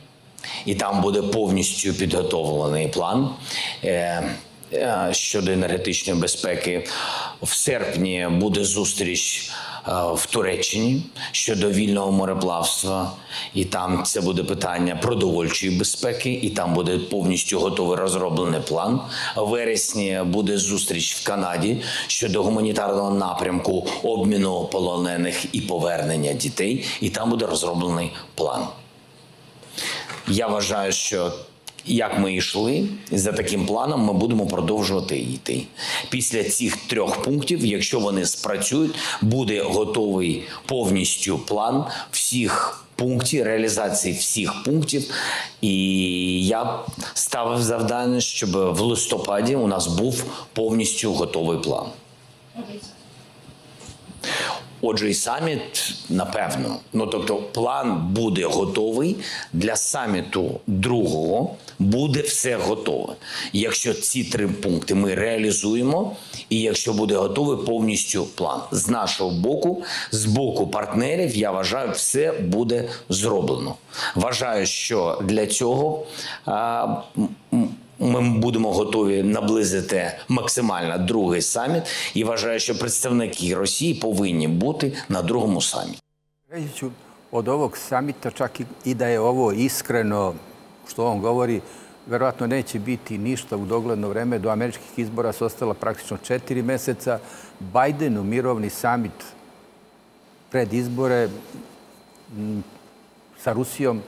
і там буде повністю підготовлений план. Щодо енергетичної безпеки в серпні буде зустріч в Туреччині щодо вільного мореплавства, і там це буде питання продовольчої безпеки, і там буде повністю готовий розроблений план. В вересні буде зустріч в Канаді щодо гуманітарного напрямку обміну полонених і повернення дітей, і там буде розроблений план. Я вважаю, що як ми йшли за таким планом, ми будемо продовжувати йти. Після цих трьох пунктів, якщо вони спрацюють, буде готовий повністю план всіх пунктів, реалізації всіх пунктів. І я ставив завдання, щоб в листопаді у нас був повністю готовий план. Отже, і саміт, напевно, ну тобто, план буде готовий для саміту другого. Буде все готове. Якщо ці три пункти ми реалізуємо, і якщо буде готовий повністю план з нашого боку, з боку партнерів, я вважаю, все буде зроблено. Вважаю, що для цього. А, ми будемо готові наблизити максимально другий саміт і вважаю, що представники Росії повинні бути на другому саміті. Od ovog samita, čak i da je ovo iskreno što on govori, verovatno neće biti ništa u dogledno vreme. Do američkih izbora su ostala praktično četiri meseca. Bajdenu mirovni samit pred izbore sa Rusijom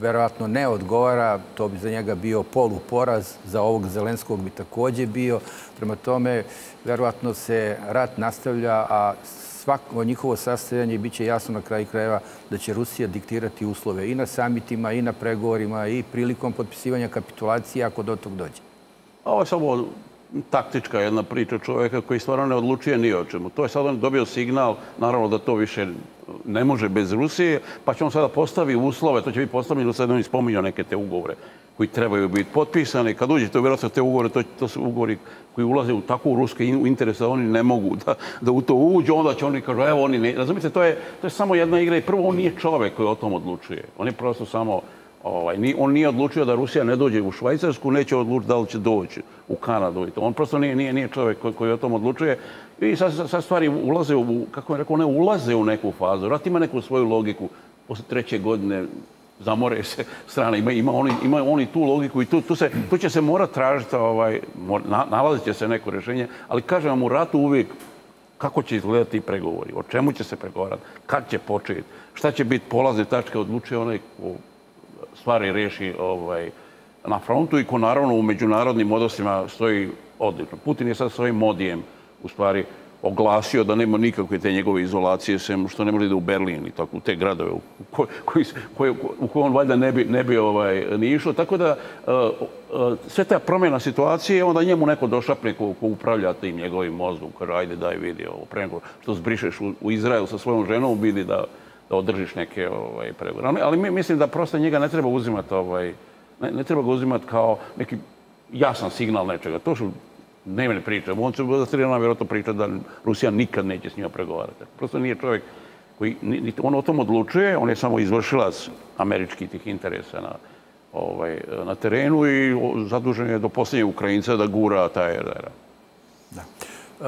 verovatno ne odgovara, to bi za njega bio poluporaz, za ovog Zelenskog bi također bio. Prema tome, verovatno se rat nastavlja, a svako njihovo sastavljanje bit će jasno na kraju krajeva da će Rusija diktirati uslove i na samitima, i na pregovorima, i prilikom potpisivanja kapitulacije, ako do tog dođe. Ovo je samo taktička jedna priča čovjeka koji stvarno ne odlučuje ni o čemu. To je sad on dobio signal, naravno da to više ne može bez Rusije, pa će on sada postavi uslove, to će biti postavljeno, sad on ispominjao neke te ugovore koji trebaju biti potpisani. Kad uđete u vjerojatno te ugovore, to, to su ugovori koji ulaze u takvu ruske interese, oni ne mogu da, da u to uđu, onda će oni kažu, evo oni ne... Razumite, to je, to je samo jedna igra i prvo on nije čovek koji o tom odlučuje. On je prosto samo Ovaj, on nije odlučio da Rusija ne dođe u Švajcarsku, neće odlučiti da li će doći u Kanadu. On prosto nije, nije, nije čovjek koji, koji o tom odlučuje. I sad, sad stvari ulaze u, kako je rekao, ne ulaze u neku fazu. Rat ima neku svoju logiku. Posle treće godine zamore se strane. Ima, ima, oni, ima oni tu logiku i tu, tu, se, tu će se mora tražiti, ovaj, na, nalazit će se neko rješenje. Ali kažem vam, u ratu uvijek kako će izgledati pregovori, o čemu će se pregovarati, kad će početi, šta će biti polazne tačke, odlučuje onaj ko stvari reši ovaj, na frontu i ko naravno u međunarodnim odnosima stoji odlično. Putin je sad svojim modijem u stvari oglasio da nema nikakve te njegove izolacije, sem što ne može da u Berlin i tako, u te gradove u, koji, koji, u koje on valjda ne bi, ne bi ovaj, ni išao. Tako da e, e, sve ta promjena situacije, onda njemu neko došapne ko, ko upravlja tim njegovim mozgom, kaže ajde daj vidi ovo, pre nego što zbrišeš u, u Izrael sa svojom ženom, vidi da, da održiš neke ovaj, pregovore. Ali mi, mislim da prosto njega ne treba uzimati ovaj, ne, ne treba ga uzimati kao neki jasan signal nečega. To što Najmanje priča. On će za sredina vjerojatno priča da Rusija nikad neće s njima pregovarati. Prosto nije čovjek koji, on o tom odlučuje, on je samo izvršilac američkih tih interesa na, ovaj, na terenu i zadužen je do posljednje Ukrajinca da gura taj RDR. Da.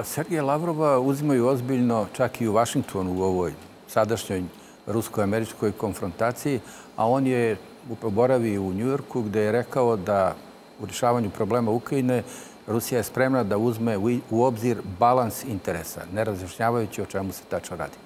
Sergije Lavrova uzimaju ozbiljno čak i u Vašingtonu u ovoj sadašnjoj rusko-američkoj konfrontaciji, a on je boravi u Njujorku gdje je rekao da u rješavanju problema Ukrajine Rusija je spremna da uzme u obzir balans interesa, ne razjašnjavajući o čemu se tačno radi.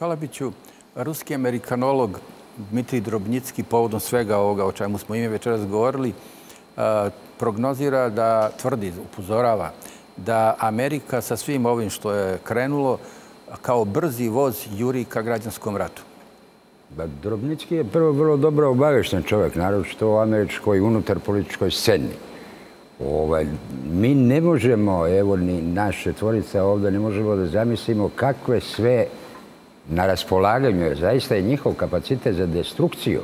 Kalabiću, ruski amerikanolog Dmitrij Drobnjicki, povodom svega ovoga o čemu smo ime večeras govorili, e, prognozira da tvrdi, upozorava, da Amerika sa svim ovim što je krenulo kao brzi voz juri ka građanskom ratu. Ba, Drobnicki je prvo vrlo dobro obavešten čovjek, naravno što u američkoj unutar političkoj sceni. Ovaj, mi ne možemo, evo ni naše tvorice ovdje, ne možemo da zamislimo kakve sve na raspolaganju, jer zaista je njihov kapacitet za destrukciju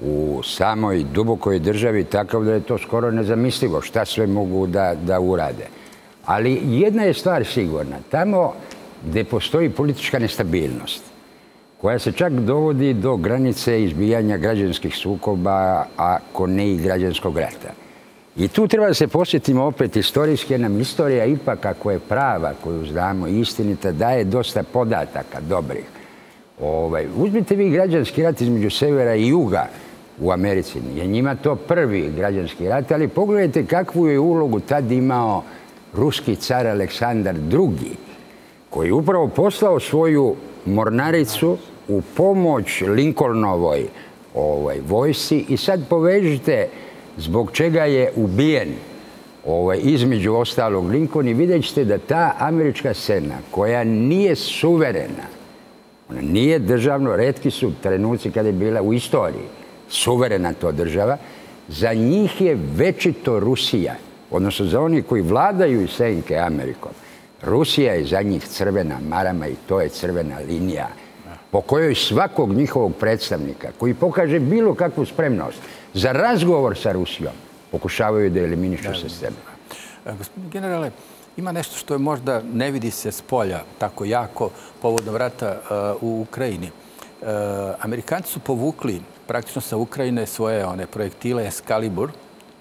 u samoj dubokoj državi takav da je to skoro nezamislivo šta sve mogu da, da urade. Ali jedna je stvar sigurna. Tamo gde postoji politička nestabilnost, koja se čak dovodi do granice izbijanja građanskih sukoba, ako ne i građanskog rata. I tu treba da se posjetimo opet istorijski, jer nam istorija ipak ako je prava koju znamo istinita, daje dosta podataka dobrih. Ovaj, uzmite vi građanski rat između severa i juga u Americi. Je njima to prvi građanski rat, ali pogledajte kakvu je ulogu tad imao ruski car Aleksandar II, koji je upravo poslao svoju mornaricu u pomoć Lincolnovoj ovaj, vojsi i sad povežite zbog čega je ubijen ovaj, između ostalog Lincoln i vidjet ćete da ta američka scena koja nije suverena, ona nije državno, redki su trenuci kada je bila u istoriji suverena to država, za njih je večito Rusija, odnosno za oni koji vladaju i senke Amerikom. Rusija je za njih crvena marama i to je crvena linija po kojoj svakog njihovog predstavnika koji pokaže bilo kakvu spremnost za razgovor sa Rusijom pokušavaju da eliminišu se sebe. Gospodin generale, ima nešto što je možda ne vidi se s polja tako jako povodom rata u Ukrajini. Amerikanci su povukli praktično sa Ukrajine svoje one projektile Excalibur.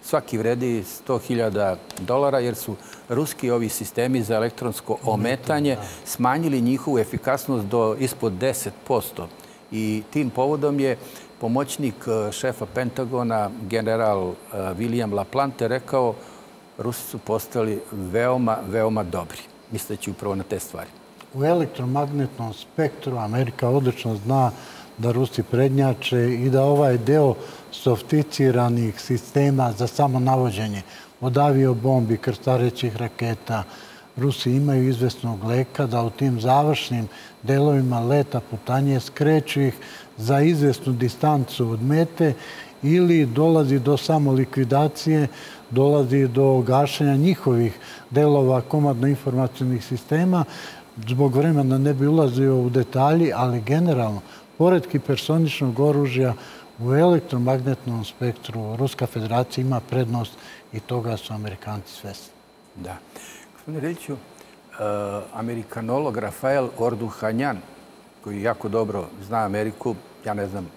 Svaki vredi 100.000 dolara jer su ruski ovi sistemi za elektronsko ometanje smanjili njihovu efikasnost do ispod 10%. I tim povodom je pomoćnik e, šefa Pentagona, general e, William LaPlante, rekao Rusi su postali veoma, veoma dobri, misleći upravo na te stvari. U elektromagnetnom spektru Amerika odlično zna da Rusi prednjače i da ovaj deo softiciranih sistema za samo navođenje od aviobombi, krstarećih raketa, Rusi imaju izvesnog leka da u tim završnim delovima leta putanje skreću ih za izvesnu distancu od mete ili dolazi do samolikvidacije, dolazi do gašenja njihovih delova komadno-informacijonih sistema. Zbog vremena ne bi ulazio u detalji, ali generalno, pored kipersoničnog oružja u elektromagnetnom spektru Ruska federacija ima prednost i toga su Amerikanci svesni. Da. Gospodine Reću, eh, amerikanolog Rafael Orduhanjan, koji jako dobro zna Ameriku, ja ne znam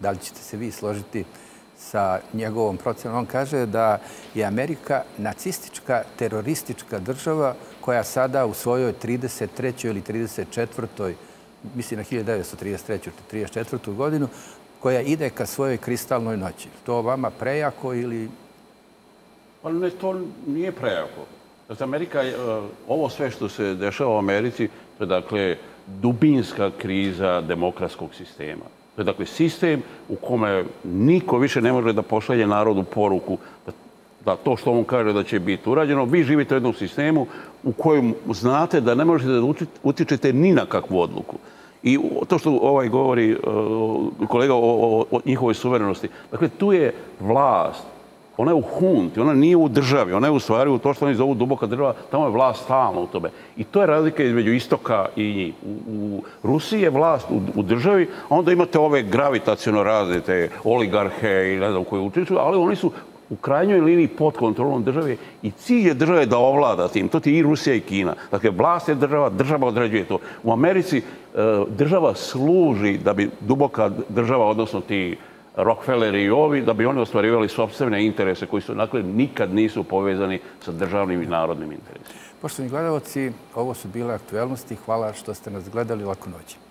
da li ćete se vi složiti sa njegovom procenom, on kaže da je Amerika nacistička, teroristička država koja sada u svojoj 33. ili 34 mislim na 1933. 34. godinu, koja ide ka svojoj kristalnoj noći. To vama prejako ili... Pa ne, to nije prejako. Znači, Amerika, e, ovo sve što se dešava u Americi, to je dakle dubinska kriza demokratskog sistema. To je dakle sistem u kome niko više ne može da pošalje narodu poruku da, da to što on kaže da će biti urađeno, vi živite u jednom sistemu u kojem znate da ne možete da utičete ni na kakvu odluku. I to što ovaj govori e, kolega o, o, njihovoj suverenosti, dakle, tu je vlast, ona je u hunti, ona nije u državi, ona je u stvari u to što oni zovu duboka država, tamo je vlast stalno u tome. I to je razlika između istoka i njih. U, u Rusiji je vlast u, u državi, a onda imate ove gravitacijno razne, te oligarhe i ne znam koje učinjuju, ali oni su u krajnjoj liniji pod kontrolom države i cilj je države da ovlada tim. To ti i Rusija i Kina. Dakle, vlast je država, država određuje to. U Americi e, država služi da bi duboka država, odnosno ti Rockefeller i ovi, da bi oni ostvarivali sobstvene interese koji su, dakle, nikad nisu povezani sa državnim i narodnim interesima. Poštovni gledalci, ovo su bile aktuelnosti. Hvala što ste nas gledali. Lako noći.